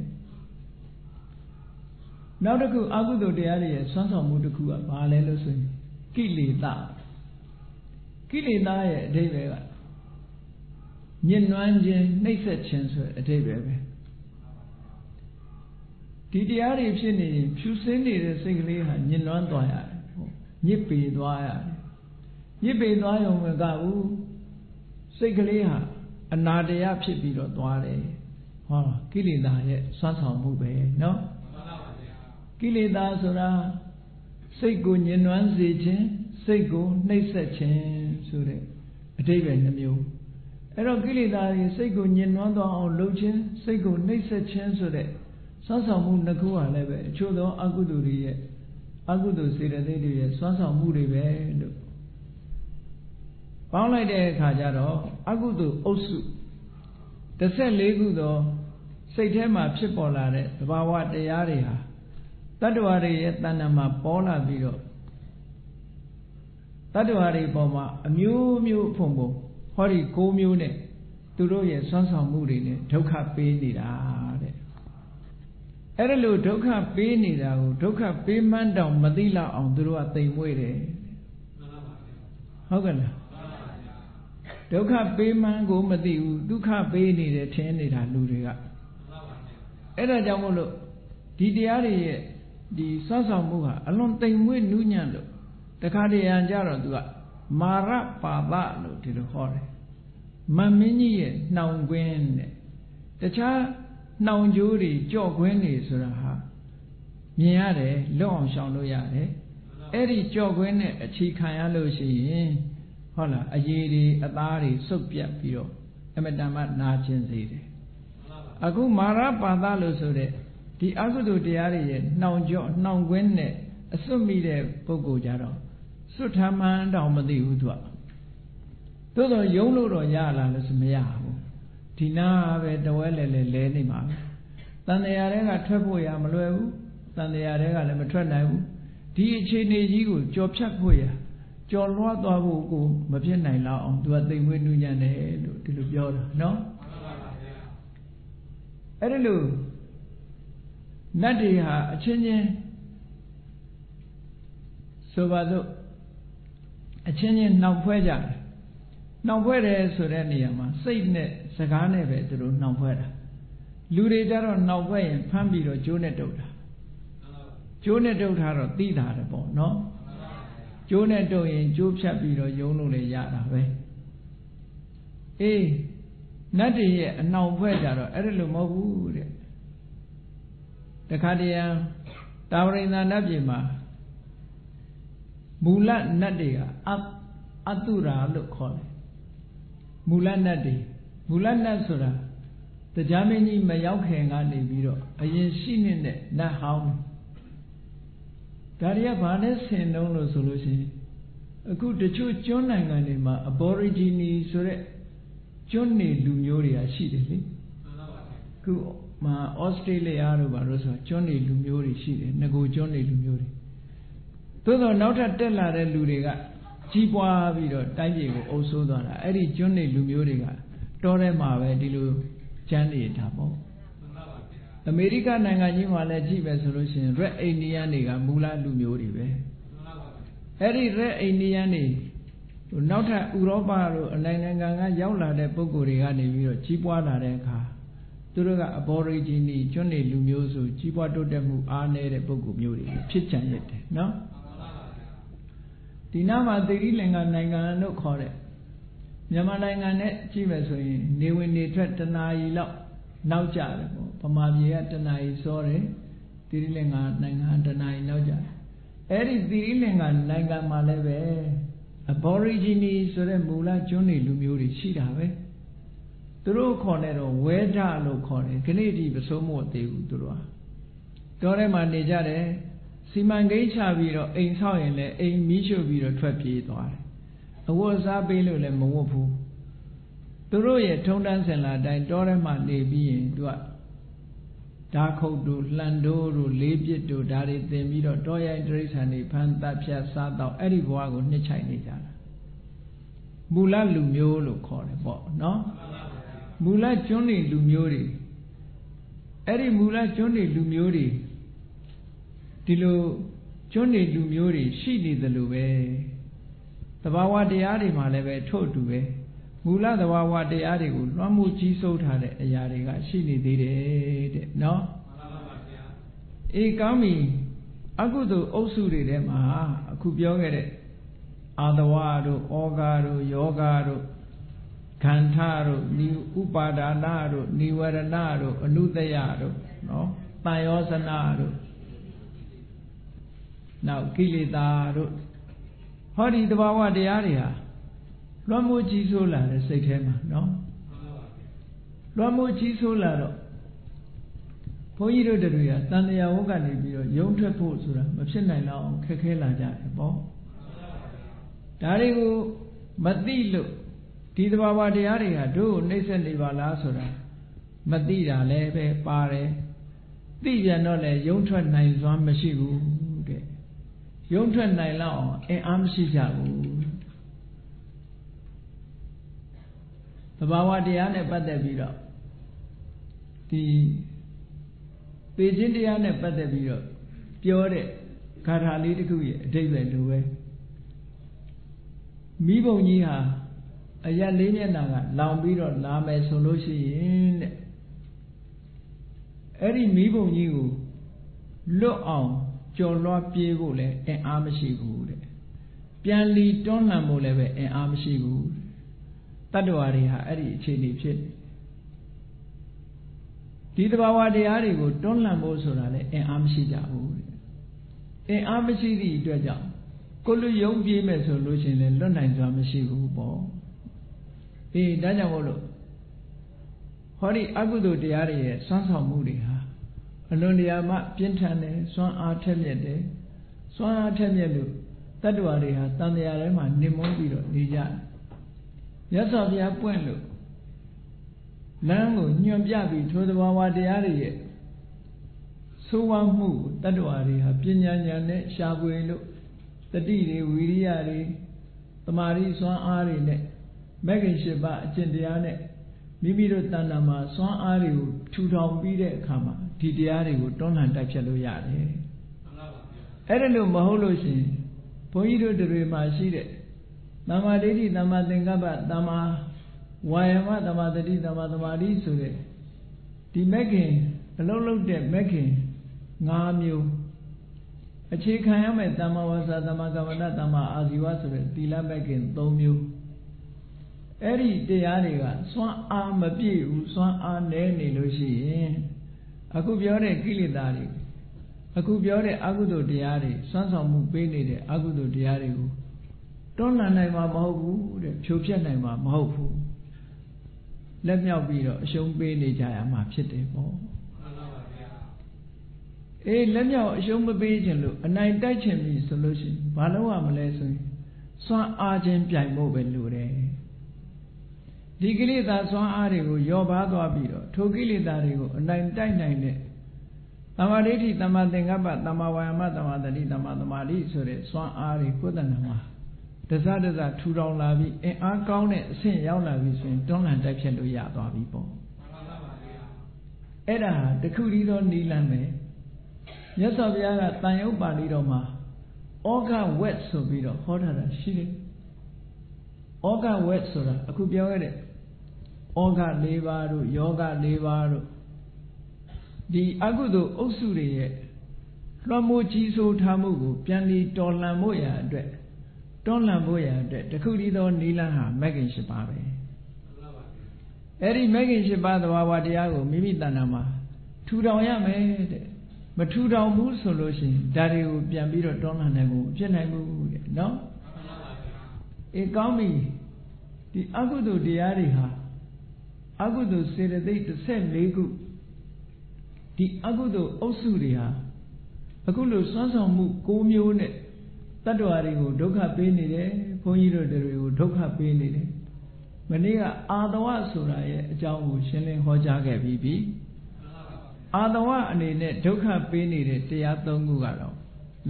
နောက်တစ်ခုအကုသိုလ်တရားတွေရဲ့ဆွမ်းဆောင်မှုတစ်ခုကဘာလဲလို့ဆိုရင်ကိလေသာကိလေသာရဲ့အဓိပ္ပာယ်ကညှဉ်းနှွမ်းခြင်းနှိပ်စက်ခြင်းဆိုတဲ့အဓိပ္ပာယ်ပဲဒီတရားတွေဖြစ်နေရင်ဖြူစင်းနေတဲ့စိတ်ကလေးဟာညှဉ်းနှွမ်းသွားရတယ်ညစ်ပေသွားရတယ်ညစ်ပေသွားရုံမကဘူးစိတ်ကလေးဟာအနာတရားဖြစ်ပြီးတော့သွားတယ်ဟောကိလေသာရဲ့စွမ်းဆောင်မှုပဲเนาะ ကိလေသာဆိုတာစိတ်ကိုညှဉ်းနှွမ်းစေခြင်းစိတ်ကိုနှိပ်စက်ခြင်းဆိုတဲ့အတိပ္ပယ်နှမျိုးအဲ့တော့ကိလေသာတွေစိတ်ကိုညှဉ်းနှွမ်းသွားအောင်လုပ်ခြင်းစိတ်ကိုနှိပ်စက်ခြင်းဆိုတဲ့စွမ်းဆောင်မှုနှစ်ခုဟာလည်းပဲအချို့သောအကုသိုလ်တွေရဲ့အကုသိုလ်စေတသိက်တွေရဲ့စွမ်းဆောင်မှုတွေပဲလို့ပေါင်းလိုက်တဲ့အခါကျတော့အကုသိုလ်အုပ်စု14ခုသောစိတ်ထဲမှာဖြစ်ပေါ်လာတဲ့သဘာဝတရားတွေဟာ တတ္တဝါတွေရဲ့တဏ္ဍာမှာပေါ်လာပြီးတော့တတ္တဝါတွေပေါ်မှာအမျိုးမျိုးဖုံဖုံဟောဒီ၉မျိုးနဲ့သူတို့ရဲ့စွမ်းဆောင်မှုတွေနဲ့ဒုက္ခပေးနေတာတဲ့အဲ့ဒါလို့ဒုက္ခပေးနေတာကိုဒုက္ခပေးမှန်းတောင်မသိလောက်အောင်သူတို့ကတိမ်မွေ့တယ်ဟုတ်ကဲ့လားဒုက္ခပေးမှန်းကိုမသိဘူးဒုက္ခပေးနေတယ်ထင်နေတာလူတွေကအဲ့ဒါကြောင့်မို့လို့ဒီတရားတွေရဲ့ ဒီစောင့်ဆောင်မှုဟာအလွန်တိမ်မွေ့နူးညံ့လို့တခါတည်းရန်ကြတော့သူကမာရပါပလို့ဒီလိုဟောတယ်မမင်းကြီးရဲ့နှောင်ကွင်းတဲ့တခြားနှောင်ကြိုးတွေကြော့ခွင်းတွေဆိုတာဟာမြင်ရတယ်လွတ်အောင်ရှောင်လို့ရတယ်အဲ့ဒီကြော့ခွင်းနဲ့အခြေခံရလို့ရှိရင်ဟုတ်လားအရေးတွေအသားတွေစုပ်ပြတ်ပြီးတော့အမတန်မှနာကျင်စေတယ်အခုမာရပါဒလို့ဆိုတဲ့ ဒီအကုသိုလ်တရားတွေရဲ့နှောင်ကြော့နှောင်ကွင်းနဲ့အစွတ်မိတဲ့ပုဂ္ဂိုလ်ကြတော့စွတ်ထမ်းမှန်းတောင်မသိဘူးသူကသို့တော့ယုံလို့တော့ရလာလို့ဆိုမရဘူးဒီနာပဲတဝဲလဲလဲလဲနေမှာပဲတန်တရားတွေကထွက်ဖို့ရမလွယ်ဘူးတန်တရားတွေကလည်းမထွက်နိုင်ဘူးဒီအခြေအနေကြီးကိုကြော်ဖြတ်ဖို့ရကြော်လွှားသွားဖို့ကိုမဖြစ်နိုင်လောက်အောင်သူကသိမ်မွေးနှူးညံ့တယ်လို့ဒီလိုပြောတာနော်အဲ့ဒါလို့ နတ်တွေဟာအချင်းချင်းဆိုပါစို့အချင်းချင်းနှောက်ဖွဲကြတယ်နှောက်ဖွဲတယ်ဆိုတဲ့နေရာမှာစိတ်နဲ့စကားနဲ့ပဲသူတို့နှောက်ဖွဲတာလူတွေကြတော့နှောက်ဖွဲရင်ဖမ်းပြီးတော့ကျိုးနဲ့တုတ်တာကျိုးနဲ့တုတ်ထားတော့သိတာတယ်ပေါ့နော်ကျိုးနဲ့တုတ်ရင်ကျိုးဖြတ်ပြီးတော့ယုံလို့လည်းရတာပဲအေးနတ်တွေရဲ့အနှောင်ဖွဲ့ကြတော့အဲ့ဒါလိုမဟုတ်ဘူးတဲ့ တခါတည်းတာဝရိန္ဒနတ်ပြည်မှာမူလနတ်တွေကအအတုရာလို့ခေါ်တယ်မူလနတ်တွေမူလနတ်ဆိုတာတရားမင်းကြီးမရောက်ခင်ကနေပြီးတော့အရင်ရှိနေတဲ့နတ်ဟောင်းဒါတွေကဘာနဲ့ဆင်တုံးလို့ဆိုလို့ရှိရင်အခုတချို့ကျွန်းနိုင်ငံတွေမှာ aborigine ဆိုတဲ့ကျွန်းနေလူမျိုးတွေကရှိတယ်လေခု မှာဩစတြေးလျတို့ဘာလို့ဆိုကျွန်းနေလူမျိုးတွေရှိတယ်ငကိုကျွန်းနေလူမျိုးတွေသို့တော့နောက်ထပ်တက်လာတဲ့လူတွေကကြီးပွားပြီးတော့တိုင်းပြည်ကိုအုပ်ဆိုးသွားတာအဲ့ဒီကျွန်းနေလူမျိုးတွေကတောထဲမှာပဲဒီလိုကျန်းနေတာပေါ့အမေရိကနိုင်ငံကြီးမှာလည်းကြည့်ပဲဆိုလို့ရှိရင် Red Indian တွေကမူလလူမျိုးတွေပဲအဲ့ဒီ Red Indian တွေနောက်ထပ်ဥရောပတို့အနိုင်နိုင်ငံကရောက်လာတဲ့ပုံကိုယ်တွေကနေပြီးတော့ကြီးပွားလာတဲ့အခါ သူတို့ကအဘော်ရီဂျီနီကျွန်းနေလူမျိုးဆိုကြီးပွားတိုးတက်မှုအားနည်းတဲ့ပုံကိုယ်မျိုးတွေဖြစ်ကြံရတဲ့နော်ဒီနားမှာသေရီလင်္ကာနိုင်ငံတို့ခေါ်တဲ့မြန်မာနိုင်ငံနဲ့ကြည့်မယ်ဆိုရင်နေဝင်နေထွက်တနာရီလောက်နောက်ကြတယ်ပေါ့ဗမာပြည်ကတနာရီစောတယ်သေရီလင်္ကာနိုင်ငံတနာရီနောက်ကြတယ်အဲ့ဒီသေရီလင်္ကာနိုင်ငံမှာလည်းပဲ aborigine ဆိုတဲ့မူလကျွန်းနေလူမျိုးတွေရှိတာပဲ သူတို့ခေါ်နေတော့ဝဲဒလို့ခေါ်တယ်ခဏိတိပစိုးမို့သေးဘူးသူတို့ဟာတောထဲမှာနေကြတယ်စီမံကိန်းချပြီးတော့အိမ်ဆောက်ရင်လည်းအိမ်မီးရှို့ပြီးတော့ထွက်ပြေးသွားတယ်အဝတ်စားပေးလို့လည်းမဝတ်ဘူးသူတို့ရဲ့ထုံတန်းစင်လာတိုင်းတောထဲမှာနေပြီးရင်သူကဓာခုတ်တို့လှန်တိုးတို့လေးပြစ်တို့ဒါတွေသင်ပြီးတော့တောရိုင်းတိရစ္ဆာန်တွေဖန်တပ်ဖြတ်စားတော့အဲ့ဒီဘဝကိုနှစ်ချိုင်နေကြတာမူလလူမျိုးလို့ခေါ်တယ်ပေါ့နော် မူလကျွန်းနေလူမျိုးတွေအဲ့ဒီမူလကျွန်းနေလူမျိုးတွေဒီလိုကျွန်းနေလူမျိုးတွေရှိနေသလိုပဲတဘာဝတရားတွေမှာလည်းပဲထို့တူပဲမူလသဘာဝတရားတွေကိုလွှမ်းမိုးကြီးစိုးထားတဲ့အရာတွေကရှိနေသေးတယ်တဲ့နော်မှန်ပါပါဗျာအေးကောင်းပြီအကုသိုလ်အုပ်စုတွေထဲမှာအခုပြောခဲ့တဲ့အာတဝါတို့ဩဃာတို့ယောဂါတို့ ခန္ဓာတို့နိဥပါဒာနာတို့နိဝရဏတို့အနုတယတို့နော်တန်ယောဇနာတို့နောက်ကိလေသာတို့ဟောဒီတဘာဝတရားတွေဟာလွှမ်းမိုးကြီးဆိုးလာတဲ့စိတ်ထဲမှာနော်လွှမ်းမိုးကြီးဆိုးလာတော့ဘုန်းကြီးတို့တွေကတန်တရားဝတ်ကနေပြီးတော့ယုံထွက်ဖို့ဆိုတာမဖြစ်နိုင်တော့ခက်ခဲလာကြတယ်ပေါ့ဒါတွေကိုမသိလို့ ဒီသဘာဝတရားတွေဟာတို့ကိုနှိမ့်ဆက်နေပါလားဆိုတာမသိတာလည်းပဲပါတယ်သိပြန်တော့လည်းယုံထွက်နိုင်စွမ်းမရှိဘူးတဲ့ယုံထွက်နိုင်လောက်အောင်အင်အားမရှိကြဘူးသဘာဝတရားနဲ့ပတ်သက်ပြီးတော့ဒီပေခြင်းတရားနဲ့ပတ်သက်ပြီးတော့ပြောတဲ့ဂါထာလေးတစ်ခုရဲ့အဓိပ္ပာယ်လိုပဲမိဘုံကြီးဟာ အရက်လေးမျက်နှာကလောင်ပြီးတော့လာမယ်ဆိုလို့ရှိရင်တဲ့အဲ့ဒီမိဘုံကြီးကိုလွတ်အောင်ကြော်လွှားပြေးဖို့လည်းအင်အားမရှိဘူးတဲ့ပြန်လီတွန်းလှန်ဖို့လည်းပဲအင်အားမရှိဘူးတတ္တဝါတွေဟာအဲ့ဒီအခြေအနေဖြစ်ဒီတဘာဝတရားတွေကိုတွန်းလှန်ဖို့ဆိုတာလည်းအင်အားမရှိကြဘူးတဲ့အင်အားမရှိသည့်အတွက်ကြောင့်ကိုလူယုံပြေးမယ်ဆိုလို့ရှိရင်လည်းလွတ်နိုင်စွာမရှိဘူးပေါ့ အေးဒါကြောင့်မို့လို့ဟောဟောဒီအကုသိုလ်တရားတွေရဲ့စွမ်းဆောင်မှုတွေဟာအလွန်တရာမှပြင်းထန်တယ်စွမ်းအားထက်မြက်တယ်စွမ်းအားထက်မြက်လို့တတ္တဝါတွေဟာတန်တရားထဲမှာနေမုန်းပြီးတော့နေကြတယ်မြတ်စွာဘုရားပွင့်လို့လမ်းကိုညွှန်ပြပြီးထိုသဘာဝတရားတွေရဲ့ဆိုးဝါးမှုတတ္တဝါတွေဟာပညာဉာဏ်နဲ့ရှားပွေလို့တတိတွေဝီရိယတွေတမာရီစွမ်းအားတွေနဲ့ မဂ္ဂင်၈ပါးအကျင့်တရားနဲ့မိမိတို့တဏ္ဍာမှာစွမ်းအားတွေကိုထူထောင်ပြီးတဲ့အခါမှာဒီတရားတွေကိုတွန်းလှန်တိုက်ဖြတ်လို့ရတယ်အဲ့ဒါလို့မဟုတ်လို့ရှိရင်ဘုန်းကြီးတို့တွေမှာရှိတဲ့သမ္မာဒိဋ္ဌိသမ္မာသင်္ကပ္ပသမ္မာဝါယမသမ္မာတတိသမ္မာသမာဓိဆိုတဲ့ဒီမဂ္ဂင်အလုံးလုံးတဲ့မဂ္ဂင်၅မျိုးအခြေခံရမယ့်သမ္မာဝါစာသမ္မာကမ္မန္တသမ္မာအာဇီဝဆိုတဲ့သီလမဂ္ဂင်၃မျိုး အဲ့ဒီတရားတွေကစွမ်းအားမပြည့်ဘူးစွမ်းအားနည်းနေလို့ရှိရင်အခုပြောတဲ့ကိလေသာတွေအခုပြောတဲ့အကုသိုလ်တရားတွေစွမ်းဆောင်မှုပေးနေတဲ့အကုသိုလ်တရားတွေကိုတွန်းလှန်နိုင်မှာမဟုတ်ဘူးတဲ့ဖြိုဖျက်နိုင်မှာမဟုတ်ဘူးလက်မြောက်ပြီးတော့အရှုံးပေးနေကြရမှာဖြစ်တယ်ပေါ့အေးလက်မြောက်အရှုံးမပေးခြင်းလို့အနိုင်တိုက်ခြင်းပြီဆိုလို့ရှိရင်ဘာလို့ရမလဲဆိုရင်စွမ်းအားခြင်းပြိုင်ဖို့ပဲလိုတယ် ဒီကိလေသာစွမ်းအားတွေကိုယောပါသွားပြီးတော့ထိုကိလေသာတွေကိုအနိုင်တိုက်နိုင်တဲ့သမာဓိဋ္ဌိသမာသင်္ကပ္ပသမာဝါယမသမာတတိသမာသမာဓိဆိုတဲ့စွမ်းအားတွေကိုယ်တဏ္ဍမှာတစတစထူထောင်လာပြီးအင်အားကောင်းတဲ့အဆင့်ရောက်လာပြီဆိုရင်တွန်းလှန်တိုက်ဖြတ်လို့ရသွားပြီပေါ့အဲ့ဒါတခုတည်းသောနီလန်းပဲမြတ်စွာဘုရားကတန်ရုပ်ပါဠိတော်မှာဩဃဝက်ဆိုပြီးတော့ဟောထားတာရှိတယ် ဩဃဝက်ဆိုတာအခုပြောရတဲ့ဩဃ၄ပါးတို့ယောဂ၄ပါးတို့ဒီအကုသိုလ်အုပ်စုတွေရဲ့လွှမ်းမိုးကြီးစိုးထားမှုကိုပြန်ပြီးတော်လှန်ဖို့ရအတွက်တွန်းလှန်ဖို့ရအတွက်တခုတည်းသောနိလန်းဟာမဂ္ဂင်၈ပါးပဲအဲ့ဒီမဂ္ဂင်၈ပါးသဘာဝတရားကိုမိမိတဏ္ဍာမှာထူထောင်ရမယ်တဲ့မထူထောင်ဘူးဆိုလို့ရှိရင်ဒါတွေကိုပြန်ပြီးတော့တွန်းလှန်နိုင်ဖို့ဖြစ်နိုင်ဘူးတဲ့နော် အေးကောင်းပြီဒီအကုသိုလ်တရားတွေဟာအကုသိုလ်စေတသိက်14ခုဒီအကုသိုလ်အုပ်စုတွေဟာအခုလိုစွမ်းဆောင်မှု၉မျိုးနဲ့တတ္တဝါတွေကိုဒုက္ခပေးနေတယ်ဘုန်းကြီးတို့တွေကိုဒုက္ခပေးနေတယ်မနေ့ကအာတဝဆိုတာရဲ့အကြောင်းကိုရှင်းလင်းဟောကြားခဲ့ပြီးပြီအာတဝအနေနဲ့ဒုက္ခပေးနေတဲ့တရား၃ခုကတော့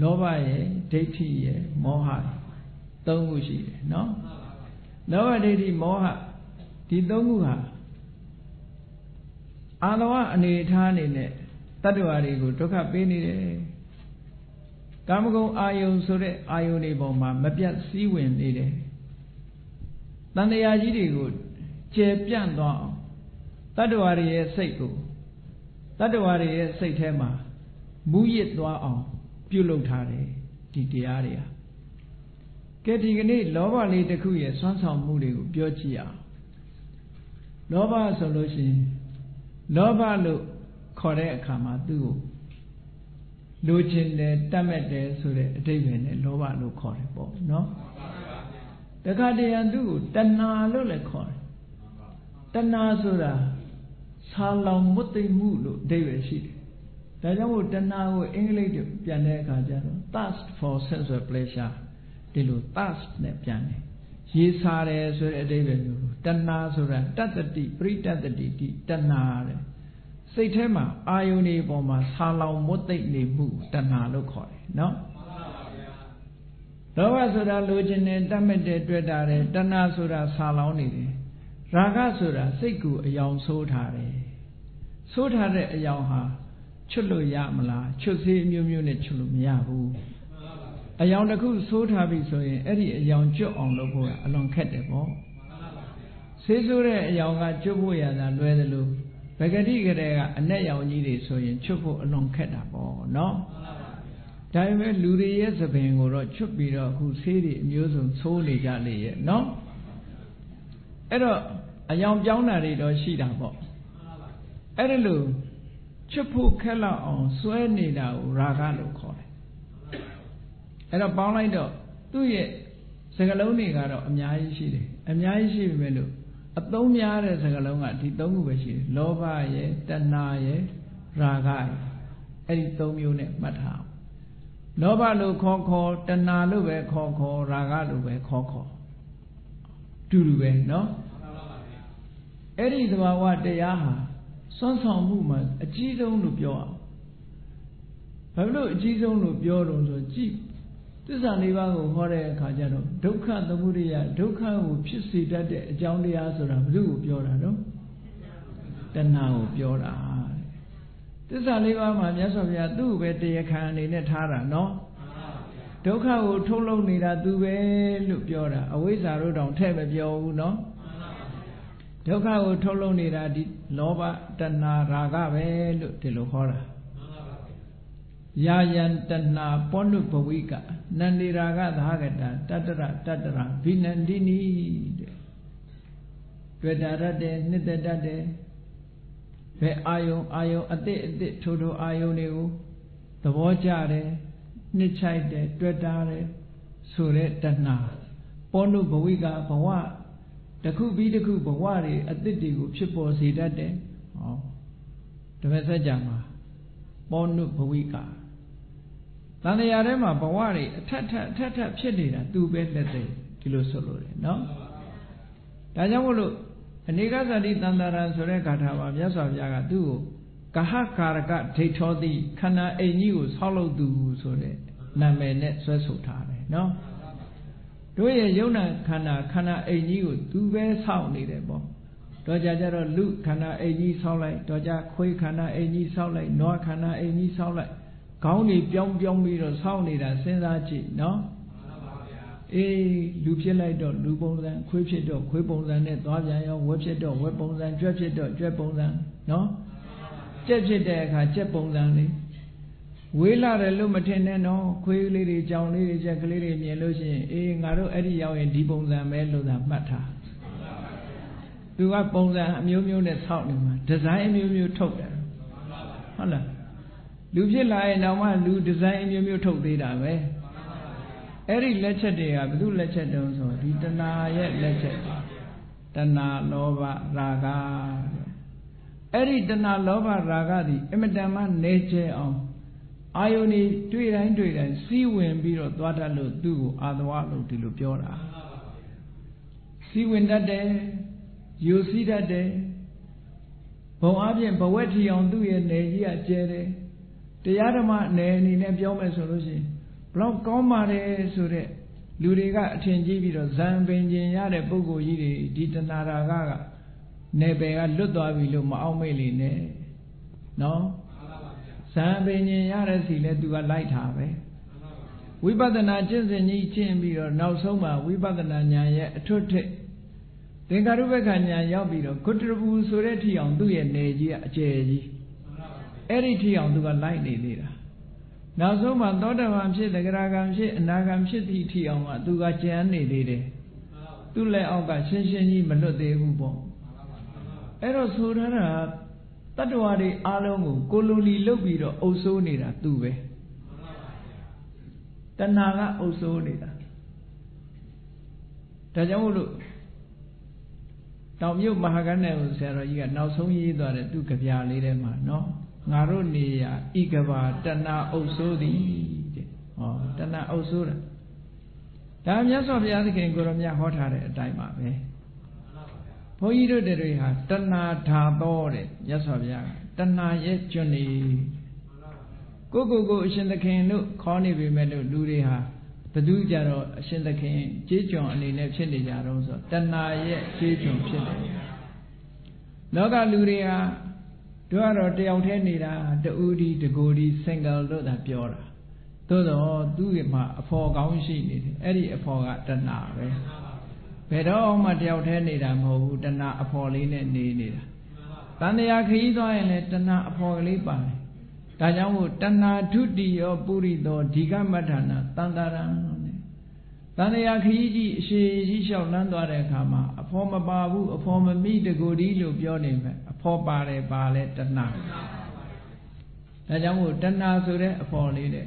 လောဘရဲ့ဒိဋ္ဌိရဲ့မောဟ ၃ခုရှိတယ်နော်လောဘဒိဋ္ဌိမောဟဒီ၃ခုဟာအာတဝအနေထားအနေနဲ့တတ္တဝါတွေကိုဒုက္ခပေးနေတယ်ကာမဂုဏ်အာယုံဆိုတဲ့အာယုံတွေပေါ်မှာမပြတ်စည်းဝင်နေတယ်တန်တရားကြီးတွေကိုကျေပြန့်သွားအောင်တတ္တဝါတွေရဲ့စိတ်ကိုတတ္တဝါတွေရဲ့စိတ်ထဲမှာမူးယစ်သွားအောင် ပြုလုပ်ထားတယ်ဒီတရားတွေဟာ ကဲဒီကနေ့လောဘလေးတစ်ခုရဲ့စွမ်းဆောင်မှုတွေကိုပြောကြည့်အောင်လောဘဆိုလို့ရှိရင်လောဘလို့ခေါ်တဲ့အခါမှာသူ့ကိုလိုချင်တယ်တတ်မဲ့တယ်ဆိုတဲ့အတိတ်ပဲနဲ့လောဘလို့ခေါ်တယ်ပေါ့နော်တခါတရံသူ့ကိုတဏှာလို့လည်းခေါ်တယ်တဏှာဆိုတာဆာလောင်မွတ်သိမ့်မှုလို့အဓိပ္ပာယ်ရှိတယ်ဒါကြောင့်မို့တဏှာကိုအင်္ဂလိပ်လိုပြန်တဲ့အခါကျတော့ thirst for sensual pleasure ဒီလို thirst နဲ့ပြန်တယ်ရေစာတယ်ဆိုတဲ့အဓိပ္ပာယ်မျိုးတဏှာဆိုတာတတ္တတိပရိတတ္တတိတိတဏှာတဲ့စိတ်ထဲမှာအာယုန်တွေပေါ်မှာဆာလောင်မွတ်သိမ့်နေမှုတဏှာလို့ခေါ်တယ်နော်လောဘဆိုတာလိုချင်တယ်တတ်မဲ့တယ်တွေ့တာတယ်တဏှာဆိုတာဆာလောင်နေတယ်ရာဂဆိုတာစိတ်ကူအယောင်ဆိုးထားတယ်ဆိုးထားတဲ့အယောင်ဟာချွတ်လို့ရမလားချွတ်စေးအမျိုးမျိုးနဲ့ချွတ်လို့မရဘူး အယောင်တစ်ခုဆိုးထားပြီဆိုရင်အဲ့ဒီအယောင်ကျွတ်အောင်လုပ်ဖို့ကအလွန်ခက်တယ်ပေါ့ဆေးဆိုးတဲ့အယောင်ကကျွတ်ဖို့ရတာလွယ်တယ်လို့ပဂတိကလေးကအ내ရောင်ကြီးတွေဆိုရင်ချွတ်ဖို့အလွန်ခက်တာပေါ့နော်ဒါပေမဲ့လူတွေရဲ့သပင်ကိုတော့ချွတ်ပြီးတော့အခုဆေးတွေအမျိုးစုံသိုးနေကြလေရဲ့နော်အဲ့တော့အယောင်ပြောင်းတာတွေတော့ရှိတာပေါ့အဲ့ဒါလို့ချွတ်ဖို့ခက်လောက်အောင်စွဲနေတာကိုရာဂလို့ခေါ်တယ် အဲ့တော့ပေါင်းလိုက်တော့သူ့ရဲ့စကလုံးတွေကတော့အများကြီးရှိတယ်အများကြီးရှိပြီမဲ့လို့ အသုံးများတဲ့စကားလုံးကဒီသုံးခုပဲရှိတယ်လောဘရယ်တဏှာရယ်ရာဂရယ်အဲ့ဒီသုံးမျိုးနဲ့မှတ်ထားအောင်လောဘလို့ခေါ်ခေါ်တဏှာလို့ပဲခေါ်ခေါ်ရာဂလို့ပဲခေါ်ခေါ်တူတူပဲเนาะအဲ့ဒီသဘာဝတရားဟာစွန့်ဆောင်မှုမှာအကြီးဆုံးလို့ပြောအောင်ဘာလို့အကြီးဆုံးလို့ပြောတော့ဆိုကြည့် သစ္စာလေးပါးကိုဟောတဲ့အခါကျတော့ဒုက္ခသမုဒိယဒုက္ခကိုဖြစ်စေတတ်တဲ့အကြောင်းတရားဆိုတာဘယ်သူကိုပြောတာတော့တဏှာကိုပြောတာသစ္စာလေးပါးမှာမြတ်စွာဘုရားသူ့ကိုပဲတရားခံအနေနဲ့ထားတာနော်ဒုက္ခကိုထုတ်လုပ်နေတာသူပဲလို့ပြောတာအဝိဇ္ဇာတို့တောင်ထဲ့မပြောဘူးနော်ဒုက္ခကိုထုတ်လုပ်နေတာဒီလောဘတဏှာရာဂပဲလို့ဒီလိုဟောတာ ယာယံတဏပောနုဘဝိကနန္ဒီရာဂသာဂတတတ္တရတတ္တရာဘိနန္ဒီနီတဲ့တွေ့တာရတဲ့နှစ်သက်တတ်တယ်ဘယ်အာယုံအာယုံအတိအတိထိုထိုအာယုံတွေကိုသဘောကျတယ်နှစ်ချိုက်တယ်တွေ့တာတယ်ဆိုတဲ့တဏှာပောနုဘဝိကဘဝတခုပြီးတခုဘဝတွေအတိတ်တွေကိုဖြစ်ပေါ်စေတတ်တယ်ဟောဓမ္မစကြာမှာပောနုဘဝိက တန်တရားထဲမှာဘဝတွေအထက်ထက်အထက်ထက်ဖြစ်နေတာသူပဲလက်သိဒီလိုဆိုလို့တယ်နော်ဒါကြောင့်မို့လို့အနေကသတိတန်တရာဆိုတဲ့ဂါထာမှာမြတ်စွာဘုရားကသူ့ကိုကဟကာရကဒိဋ္ဌောတိခန္ဓာအိမ်ကြီးကိုဆောက်လုပ်သူဆိုတဲ့နာမည်နဲ့ဆွဲဆိုထားတယ်နော်တို့ရဲ့ယုံနာခန္ဓာခန္ဓာအိမ်ကြီးကိုသူပဲဆောက်နေတယ်ပေါ့တော့ကြကြတော့လူခန္ဓာအိမ်ကြီးဆောက်လိုက်တော့ကြခွေးခန္ဓာအိမ်ကြီးဆောက်လိုက်နွားခန္ဓာအိမ်ကြီးဆောက်လိုက် ခေါင်းတွေပြောင်းပြောင်းပြီးတော့ဆောက်နေတာစဉ်းစားကြည့်နော်အေးလူဖြစ်လိုက်တော့လူပုံစံခွေးဖြစ်တော့ခွေးပုံစံနဲ့သွားပြန်ရောဝက်ဖြစ်တော့ဝက်ပုံစံကြွက်ဖြစ်တော့ကြွက်ပုံစံနော်ကြက်ဖြစ်တဲ့အခါကြက်ပုံစံလေးဝေးလာတယ်လို့မထင်နဲ့နော်ခွေးလေးတွေကြောင်လေးတွေကြက်ကလေးတွေမြင်လို့ရှိရင်အေးငါတို့အဲ့ဒီရောက်ရင်ဒီပုံစံပဲလို့သာမှတ်ထားသူကပုံစံအမျိုးမျိုးနဲ့ဆောက်နေမှာဒီဇိုင်းအမျိုးမျိုးထုတ်တယ်ဟုတ်လား လူဖြစ်လာရင်တော့မှလူဒီဇိုင်းအမျိုးမျိုးထုတ်သေးတာပဲအဲ့ဒီလက်ချက်တွေကဘယ်သူလက်ချက်တုံးဆိုဒီတဏှာရဲ့လက်ချက်တဏှာလောဘရာဂအဲ့ဒီတဏှာလောဘရာဂသည်အမတန်မှနေကျအောင်အာယုန်ဤတွေ့တိုင်းတွေ့တိုင်းစီးဝင်ပြီးတော့သွားတတ်လို့သူ့ကိုအာသဝလို့ဒီလိုပြောတာစီးဝင်တတ်တယ်ယူစီးတတ်တယ်ဘုံအပြင်ဘဝက်ထီအောင်သူ့ရဲ့နေကြီးကကျဲတယ် တရားဓမ္မနယ်အနေနဲ့ပြောမယ်ဆိုလို့ရှိရင်ဘလောက်ကောင်းပါတယ်ဆိုတဲ့လူတွေကအထင်ကြီးပြီးတော့ဇံပင်ကျင်ရတဲ့ပုဂ္ဂိုလ်ကြီးတွေဒီတဏှာရာဂကနေပယ်ကလွတ်သွားပြီလို့မအောင်မေ့လေနဲ့နော်ဇံပင်ကျင်ရတဲ့စီလဲသူကလိုက်တာပဲဝိပဿနာကျင့်စဉ်ကြီးကျင့်ပြီးတော့နောက်ဆုံးမှာဝိပဿနာဉာဏ်ရဲ့အထွတ်ထိပ်သင်္ကာရုပ္ပခဉာဏ်ရောက်ပြီးတော့ဂုတ္တရပူဆိုတဲ့ထီအောင်သူ့ရဲ့နေကြီးကအကျယ်ကြီး အဲ့ဒီထီအောင်သူကလိုက်နေသေးတာနောက်ဆုံးမှသောတပန်ဖြစ်တဂရကံဖြစ်အနာကံဖြစ်သည့်ထီအောင်ကသူကကြံနေသေးတယ်သူ့လက်အောက်ကရှင်းရှင်းကြီးမလွတ်သေးဘူးပေါ့အဲ့တော့ဆိုထားတာတတ္တဝါတွေအားလုံးကိုကိုလိုလီလုတ်ပြီးတော့အုပ်ဆိုးနေတာသူပဲတဏှာကအုပ်ဆိုးနေတာဒါကြောင့်မို့လို့တောင်မြုပ်မဟာကဏ္ဍကိုဆရာတော်ကြီးကနောက်ဆုံးရေးသွားတဲ့သူ့ကြပြလေးထဲမှာနော် ငါတို့နေရဤကဘာတဏအုပ်ဆိုးသည်တဲ့ဟောတဏအုပ်ဆိုးတာဒါမြတ်စွာဘုရားသခင်ကိုရောမြတ်ဟောထားတဲ့အတိုင်းပါပဲဘုန်းကြီးတို့တွေဟာတဏဓာတော်တဲ့မြတ်စွာဘုရားကတဏရဲ့ကျွန်းနေကိုကိုကိုအရှင်သခင်တို့ခေါ်နေပြီမဲ့လို့လူတွေဟာဘသူကြတော့အရှင်သခင်ကြေးကျွန်အနေနဲ့ဖြစ်နေကြတော့ဆိုတဏရဲ့ကြေးကျွန်ဖြစ်နေလောကလူတွေဟာ တို့ကတော့တယောက်တည်းနေတာတူဒီတကိုဒီ single လို့သာပြောတာသို့တော့သူ့မှာအဖော်ကောင်းရှိနေတယ်အဲ့ဒီအဖော်ကတဏှာပဲဘယ်တော့မှတယောက်တည်းနေတာမဟုတ်ဘူးတဏှာအဖော်လေးနဲ့နေနေတာတန်တရားခရီးသွားရင်လည်းတဏှာအဖော်ကလေးပါတယ်ဒါကြောင့်မို့တဏှာဒုတိယောပုရိသောဒီကမဋ္ဌာနာတန်တရံနဲ့ တန်တရားခရီးကြီးအရှိကြီးလျှောက်လန်းသွားတဲ့အခါမှာအဖော်မပါဘူးအဖော်မမိတကိုဒီလို့ပြောနေမယ်ဖော်ပါတယ်ပါလဲတဏှာဒါကြောင့်မို့တဏှာဆိုတဲ့အဖော်လေးတဲ့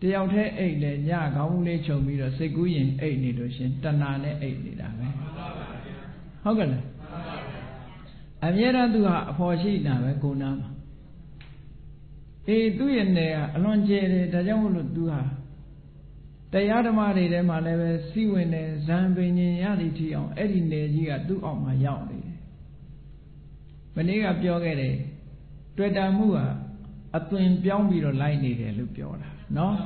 တယောက်တည်းအိတ်လေညခေါင်းလေးခြုံပြီးတော့စိတ်ကူးရင်အိတ်နေလို့ရှင်တဏှာနဲ့အိတ်နေတာပဲဟုတ်ကဲ့လားအမြဲတမ်းသူဟာအဖော်ရှိတာပဲကိုနာမှာအေးသူ့ရဲ့နယ်ကအလွန်ကျဲတယ်ဒါကြောင့်မို့လို့သူဟာ တရားဓမ္မတွေထဲမှာလည်းပဲစီဝင်တယ်ဇံပင်ញင်ရသည့်ထီအောင်အဲ့ဒီနယ်ကြီးကသူ့အောက်မှာရောက်နေတယ်မနေ့ကပြောခဲ့တယ်တွေ့တာမှုကအသွင်ပြောင်းပြီးတော့လိုက်နေတယ်လို့ပြောတာနော်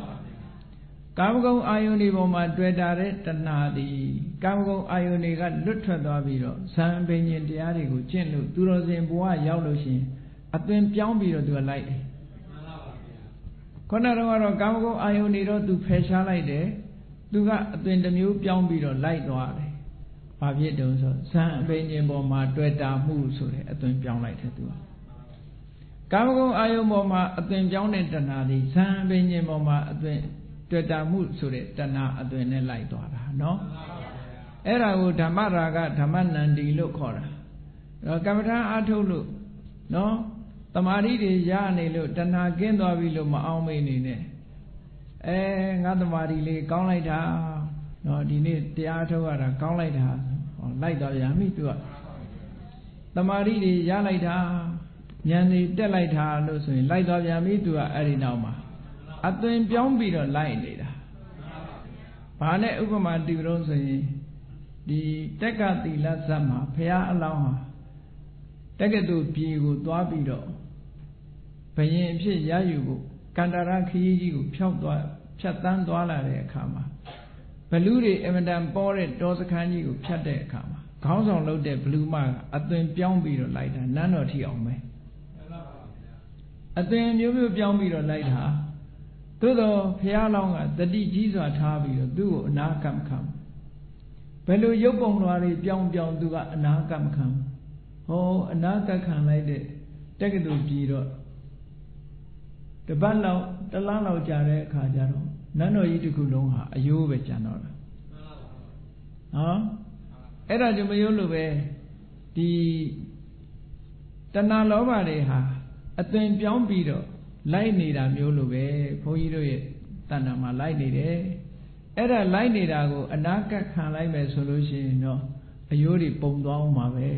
ကာမဂုဏ်အာယုန်ဒီပေါ်မှာတွေ့တာတဲ့တဏှာသည်ကာမဂုဏ်အာယုန်တွေကလွတ်ထွက်သွားပြီးတော့ဇံပင်ញင်တရားတွေကိုကျင့်လို့သူတော်စင်ဘဝရောက်လို့ရှိရင်အသွင်ပြောင်းပြီးတော့သူကလိုက်တယ် ခုနကတော့ကာမဂုဏ်အာယုန်တွေတော့သူဖယ်ရှားလိုက်တယ်သူကအသွင်တစ်မျိုးပြောင်းပြီးတော့လိုက်သွားတယ်ဘာဖြစ်တုံးဆိုဇံအပိဉ္ဉ်ပေါ်မှာတွေ့တာမှုဆိုတဲ့အသွင်ပြောင်းလိုက်တယ်သူကကာမဂုဏ်အာယုန်ပေါ်မှာအသွင်ပြောင်းတဲ့တဏှာဒီဇံအပိဉ္ဉ်ပေါ်မှာအသွင်တွေ့တာမှုဆိုတဲ့တဏှာအသွင်နဲ့လိုက်သွားတာနော်အဲ့ဒါကိုဓမ္မရာဂဓမ္မနန္ဒီလို့ခေါ်တာအဲ့တော့ကမ္မထာအထုတ်လို့နော် တမာရီတွေရနေလို့တဏှာကင်းသွားပြီလို့မအောင်မေးနေနဲ့အဲငါတမာရီလေးကောင်းလိုက်တာနော်ဒီနေ့တရားထုတ်ရတာကောင်းလိုက်တာဟောလိုက်တော့ရပြီသူကတမာရီတွေရလိုက်တာဉာဏ်တွေတက်လိုက်တာလို့ဆိုရင်လိုက်တော့ပြန်ပြီသူကအဲ့ဒီနောက်မှာအသွင်ပြောင်းပြီးတော့လိုက်နေတာဘာနဲ့ဥပမာတူတော့ဆိုရင်ဒီတက်ကသီလဇတ်မှာဘုရားအလောင်းဟာတက္ကသိုလ်ပြည်ကိုသွားပြီးတော့ ဘယင်အဖြစ်ရယူဖို့ကန္တာရခရီးကြီးကိုဖြောက်သွားဖြတ်တန်းသွားလာတဲ့အခါမှာဘလူးတွေအမတန်ပေါ်တဲ့တောစခန်းကြီးကိုဖြတ်တဲ့အခါမှာခေါင်းဆောင်လုပ်တဲ့ဘလူးမကအသွင်ပြောင်းပြီးတော့လိုက်တာနန်းတော်ထီအောင်ပဲအသွင်မျိုးမျိုးပြောင်းပြီးတော့လိုက်တာသို့တော့ဖះလောင်းကတတိကြီးစွာထားပြီးတော့သူ့ကိုအနာကမ္မခံဘယ်လိုရုပ်ပုံလွားတွေပြောင်းပြောင်းသူကအနာကမ္မခံဟောအနာကခံလိုက်တဲ့တက္ကသိုလ်ပြည်တော့ တပတ်လောက်တလားလောက်ကြာတဲ့အခါကျတော့နန်းတော်ကြီးတစ်ခုလုံးဟာအယိုးပဲကျန်တော့တာနော်အဲ့ဒါကြောင့်မယုံလို့ပဲဒီတဏှာလောဘတွေဟာအသွင်ပြောင်းပြီးတော့လိုက်နေတာမျိုးလိုပဲဘုန်းကြီးတို့ရဲ့တဏ္ဍာမှာလိုက်နေတယ်အဲ့ဒါလိုက်နေတာကိုအနာကခံလိုက်မယ်ဆိုလို့ရှိရင်တော့အယိုးတွေပုံသွားအောင်ပါပဲ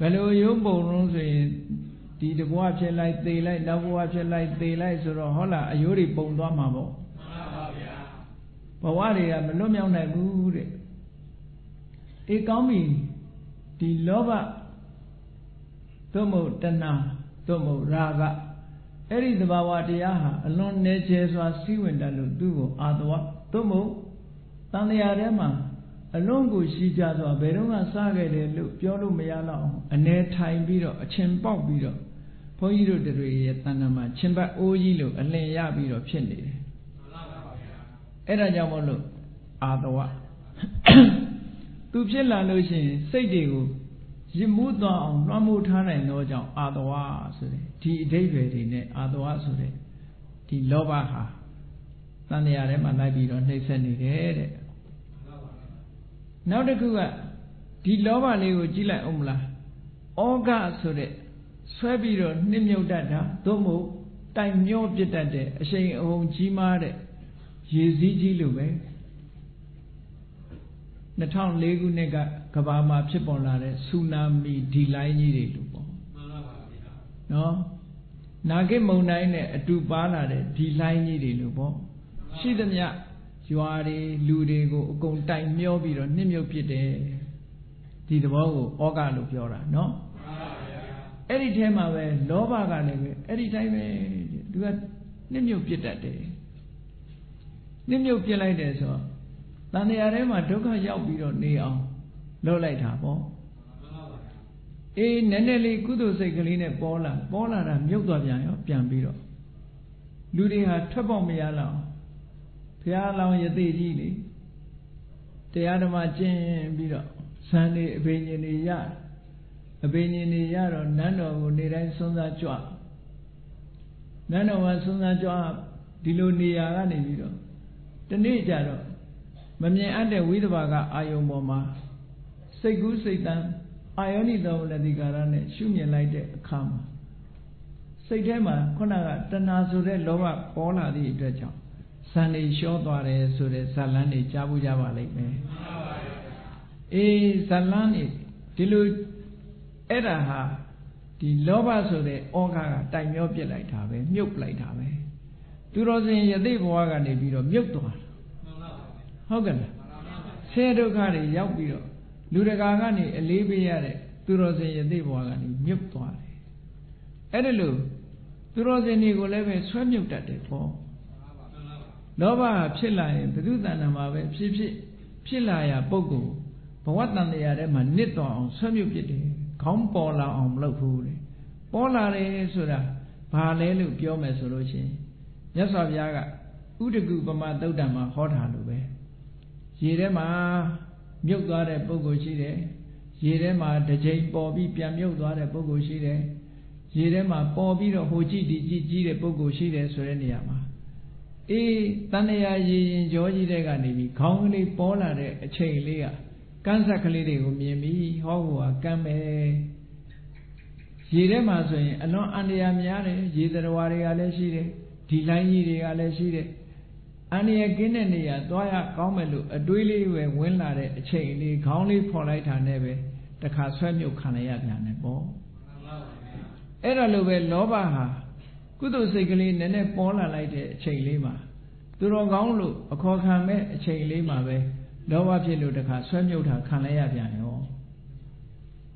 ဘယ်လိုအယိုးပုံလို့ဆိုရင် ဒီတဘွားဖြစ်လိုက်သေလိုက်နောက်ဘွားဖြစ်လိုက်သေလိုက်ဆိုတော့ဟောလားအယိုးတွေပုံသွားမှာပေါ့မှန်ပါဗျာဘဝတွေကမလွတ်မြောက်နိုင်ဘူးတဲ့အေးကောင်းပြီဒီလောဘသို့မဟုတ်တဏှာသို့မဟုတ်ရာဂအဲ့ဒီသဘာဝတရားဟာအလွန်နေကျဲစွာစီးဝင်တတ်လို့သူ့ကိုအာတဝသို့မဟုတ်တန်တရားထဲမှာအလွန်ကိုရှိကြစွာဘယ်တော့မှစခဲ့တယ်လို့ပြောလို့မရတော့အနေထိုင်ပြီးတော့အချင်းပေါက်ပြီးတော့ ဘုန်းကြီးတို့တွေရဲ့တဏ္ဍာမှာချင်းပတ်အိုးကြီးလို့အလင်ရပြီးတော့ဖြစ်နေတယ်အဲ့ဒါကြောင့်မို့လို့အာတဝသူဖြစ်လာလို့ရှိရင်စိတ်တွေကိုရစ်မှုသွားအောင်လွှမ်းမိုးထားနိုင်သောကြောင့်အာတဝဆိုတဲ့ဒီအဓိပ္ပာယ်တွေနဲ့အာတဝဆိုတဲ့ဒီလောဘဟာတန်တရားထဲမှာလိုက်ပြီးတော့နှိမ့်ဆက်နေတယ်တဲ့နောက်တစ်ခုကဒီလောဘလေးကိုကြည့်လိုက်အောင်မလားဩဃဆိုတဲ့ ဆွဲပြီးတော့နှိမ့်မြုပ်တတ်တာသို့မဟုတ်တိုင်မျောပြစ်တတ်တဲ့အရှိန်အဟုန်ကြီးမားတဲ့ရေစည်းကြီးလိုပဲ2004ခုနှစ်ကကဘာမှာဖြစ်ပေါ်လာတဲ့ဆူနာမီဒီလိုင်းကြီးတွေလို့ပေါ့မှန်ပါပါဗျာနော်နာဂိမုန်တိုင်းနဲ့အတူပါလာတဲ့ဒီလိုင်းကြီးတွေလို့ပေါ့ရှိသမျှရွာတွေလူတွေကိုအကုန်တိုင်မျောပြီးတော့နှိမ့်မြုပ်ပစ်တယ်ဒီသဘောကိုဩဃလို့ပြောတာနော် အဲ့ဒီထဲမှာပဲလောဘကလည်းပဲအဲ့ဒီတိုင်းပဲသူကနှိမ့်မြုပ်ပစ်တတ်တယ်နှိမ့်မြုပ်ပစ်လိုက်တယ်ဆိုတော့တန်တရားထဲမှာဒုက္ခရောက်ပြီးတော့နေအောင်လုပ်လိုက်တာပေါ့အေးနည်းနည်းလေးကုသိုလ်စိတ်ကလေးနဲ့ပေါ်လာပေါ်လာတာမြုပ်သွားပြန်ရောပြန်ပြီးတော့လူတွေဟာထွက်ပေါက်မရလောက်ဘုရားလောင်းရသေးကြီးလေတရားဓမ္မကျင့်ပြီးတော့ဇန်နေအဘိညာဉ်တွေရ အဘိညာဉ်တွေရတော့နန်းတော်ကိုနေတိုင်းစွန်းစားကြွနန်းတော်မှာစွန်းစားကြွဒီလိုနေရာကနေပြီးတော့တနေ့ကျတော့မမြင်အပ်တဲ့ဝိသဘာကအာယုံပေါ်မှာစိတ်ကူးစိတ်တန်းအာယောနိသောလတိကာရနဲ့ရှုမြင်လိုက်တဲ့အခါမှာစိတ်ထဲမှာခုနကတဏှာဆိုတဲ့လောဘပေါ်လာသည့်အတွက်ကြောင့်ဇန်နေလျှောသွားတယ်ဆိုတဲ့ဇလန်းတွေကြားဘူးကြပါလိမ့်မယ်အေးဇလန်းနေဒီလို အဲ့ဒါဟာဒီလောဘဆိုတဲ့ဩဃကတိုင်မျောပစ်လိုက်တာပဲမြုပ်လိုက်တာပဲသူတော်စင်ယသိဘဝကနေပြီးတော့မြုပ်သွားတာဟုတ်ကဲ့လားဆင်းရဲဒုက္ခတွေရောက်ပြီးတော့လူတကာကနေအလေးပေးရတဲ့သူတော်စင်ယသိဘဝကနေမြုပ်သွားတယ်အဲ့ဒါလို့သူတော်စင်တွေကိုလည်းပဲဆွဲမြုပ်တတ်တယ်ပေါ့လောဘဖြစ်လာရင်ဘုသူတဏ္ဍာမှာပဲဖြစ်ဖြစ်ဖြစ်လာရပုဂ္ဂိုလ်ဘဝတန်တရားထဲမှာနစ်တော်အောင်ဆွဲမြုပ်ပြစ်တယ် ခေါင်းပေါ်လာအောင်မလုပ်ဘူးလေပေါ်လာတယ်ဆိုတာဘာလဲလို့ပြောမယ်ဆိုလို့ရှိရင်မြတ်စွာဘုရားကဥဒကုပမသုတ်တံမှာဟောတာလို့ပဲရေထဲမှာမြုပ်သွားတဲ့ပုဂ္ဂိုလ်ရှိတယ်ရေထဲမှာတစ်ကြိမ်ပေါ်ပြီးပြန်မြုပ်သွားတဲ့ပုဂ္ဂိုလ်ရှိတယ်ရေထဲမှာပေါ်ပြီးတော့ဟိုကြည့်ဒီကြည့်ကြီးတဲ့ပုဂ္ဂိုလ်ရှိတယ်ဆိုတဲ့နေရာမှာအေးတဏှာရေရင်ကြောကြီးတဲ့ကနေပြီးခေါင်းကလေးပေါ်လာတဲ့အချိန်လေးက ကန်းဆက်ကလေးတွေကိုမြင်ပြီးဟောဟိုကကမ်းမယ်ရေထဲမှာဆိုရင်အလွန်အန္တရာယ်များတယ်ရေသရဝါတွေကလည်းရှိတယ်ဒီလိုင်းကြီးတွေကလည်းရှိတယ်အန္တရာယ်ကင်းတဲ့နေရာသွားရကောင်းမယ်လို့အတွေးလေးပဲဝင်လာတဲ့အချိန်လေးခေါင်းလေးဖော်လိုက်တာနဲ့ပဲတခါဆွဲမြုပ်ခံရပြန်တယ်ပေါ့အဲ့တော့လို့ပဲလောဘဟာကုသိုလ်စိတ်ကလေးနည်းနည်းပေါ်လာလိုက်တဲ့အချိန်လေးမှာသူတော်ကောင်းလို့အခေါ်ခံမဲ့အချိန်လေးမှာပဲ လောဘဖြစ်လို့တခါဆွဲမြုပ်တာခံလိုက်ရပြန်ရော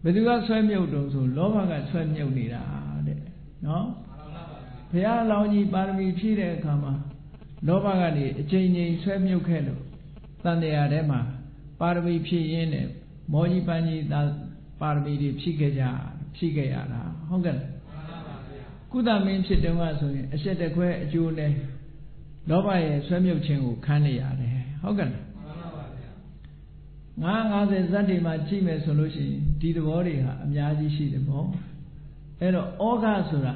ဘယ်သူကဆွဲမြုပ်တုံးဆိုလောဘကဆွဲမြုပ်နေတာတဲ့နော်ဘုရားလောင်းကြီးပါရမီဖြည့်တဲ့အခါမှာလောဘကနေအချိန်ချင်းဆွဲမြုပ်ခဲ့လို့တန်တရားထဲမှာပါရမီဖြည့်ရင်းနဲ့မောကြီးပန်းကြီးပါရမီတွေဖြည့်ခဲ့ကြဖြည့်ခဲ့ရတာဟုတ်ကဲ့ကုသမင်းဖြစ်တုန်းကဆိုရင်အဆက်တခွဲအကျိုးနဲ့လောဘရဲ့ဆွဲမြုပ်ခြင်းကိုခံနေရတယ်ဟုတ်ကဲ့ 950ဇတ်တွေမှာကြည့်မယ်ဆိုလို့ရှိရင်ဒီသဘောတွေဟာအများကြီးရှိတယ်ပေါ့အဲ့တော့ဩဃဆိုတာ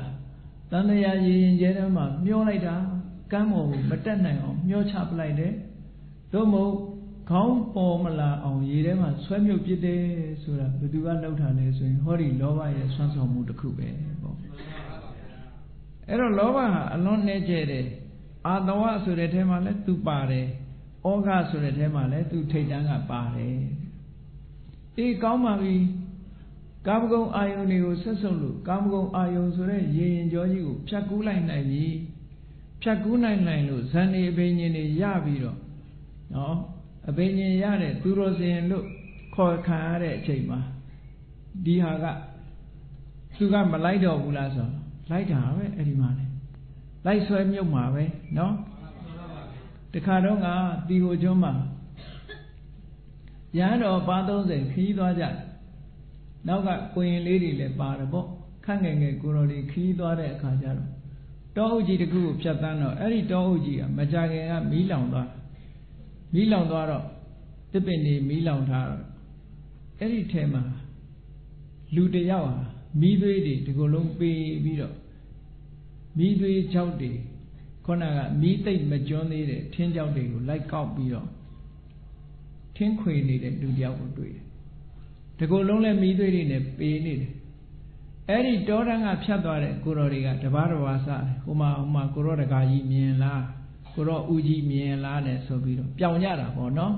တန်တရာရည်ရင်ကျဲထဲမှာမျောလိုက်တာကမ်းပေါ်ကိုမတက်နိုင်အောင်မျောချပလိုက်တယ်သို့မဟုတ်ခေါင်းပေါ်မလာအောင်ရေထဲမှာဆွဲမြုပ်ပြစ်တယ်ဆိုတာဘယ်သူကလောက်ထားလဲဆိုရင်ဟောဒီလောဘရဲ့ဆွမ်းဆောင်မှုတစ်ခုပဲပေါ့အဲ့တော့လောဘဟာအလွန်နှဲကျဲတယ်အာတဝဆိုတဲ့ထဲမှာလည်းသူပါတယ် ဩဃဆိုတဲ့ထဲမှာလည်းသူထိတ်တန်းကပါတယ်အေးကောင်းပါပြီကာမဂုဏ်အာယုန်တွေကိုဆက်ဆုပ်လို့ကာမဂုဏ်အာယုန်ဆိုတဲ့ရေရင်ကြောကြီးကိုဖြတ်ကူးလိုက်နိုင်ပြီဖြတ်ကူးနိုင်နိုင်လို့ဇန်နေအဘိညာဉ်တွေရပြီးတော့နော်အဘိညာဉ်ရတဲ့သူတော်စင်လို့ခေါ်ခံရတဲ့အချိန်မှာဒီဟာကသူကမလိုက်တော့ဘူးလားဆိုလိုက်တာပဲအဲ့ဒီမှာလေလိုက်ဆွဲမြုပ်မှာပဲနော် တခါတော့ကတီဟိုကျွန်းမှာရဟန်းတော်ပါ30ခီးသွားကြတယ်နောက်ကကိုရင်လေးတွေလည်းပါတယ်ပေါ့ခန့်ငယ်ငယ်ကိုတော်တွေခီးသွားတဲ့အခါကျတော့တောအုပ်ကြီးတခုကိုဖြတ်တန်းတော့အဲ့ဒီတောအုပ်ကြီးကမကြခင်ကမီးလောင်သွားမီးလောင်သွားတော့တစ်ပင်နေမီးလောင်ထားတော့အဲ့ဒီထဲမှာလူတယောက်ဟာမီးသွေးတွေဒီကုလုံးပေးပြီးတော့မီးသွေးကြောက်တွေ ခုနကမီးသိပ်မကျွန်းသေးတဲ့ထင်းကြောက်တွေကိုလိုက်ကောက်ပြီးတော့ထင်းခွေနေတဲ့လူတယောက်ကိုတွေ့တယ်ဒီကုလုံးလည်းမီးသွေးတွေနဲ့ပေးနေတယ်အဲ့ဒီတောတန်းကဖြတ်သွားတဲ့ကိုတော်တွေကတပားတော်ဝါစတယ်ဟိုမှာဟိုမှာကိုရောတကာကြီးမြင်လားကိုရောဦးကြီးမြင်လားနဲ့ဆိုပြီးတော့ပြောင်ကြတာပေါ့နော်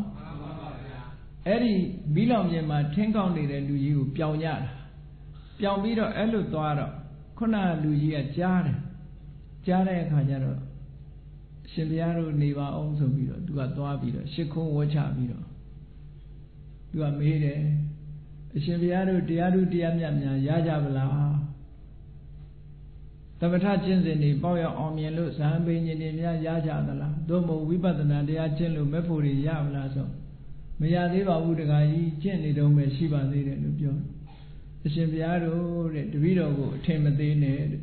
အဲ့ဒီမီးလောင်ပြင်မှာထင်းကောက်နေတဲ့လူကြီးကိုပြောင်ကြတာပြောင်ပြီးတော့အဲ့လိုသွားတော့ခုနလူကြီးကကြားတယ်ကြားတဲ့အခါကျတော့ ရှင်ဘုရားတို့နေပါအောင်ဆိုပြီးတော့သူကသွားပြီးတော့ရှ िख ုံးဝှချပြီးတော့သူကမေးတယ်အရှင်ဘုရားတို့တရားတို့တရားမြတ်များရကြဗလားသမထကျင့်စဉ်တွေပေါ့ရောက်အောင်မြင်လို့ဇံပိညင်တွေများရကြသလားသို့မဟုတ်ဝိပဿနာတရားကျင့်လို့မဲ့ဖို့တွေရဗလားဆိုမရသေးပါဘူးတခါကြီးကျင့်နေတော့မှရှိပါသေးတယ်လို့ပြောအရှင်ဘုရားတို့တဲ့တပည့်တော်ကိုအထင်မသေးနဲ့တဲ့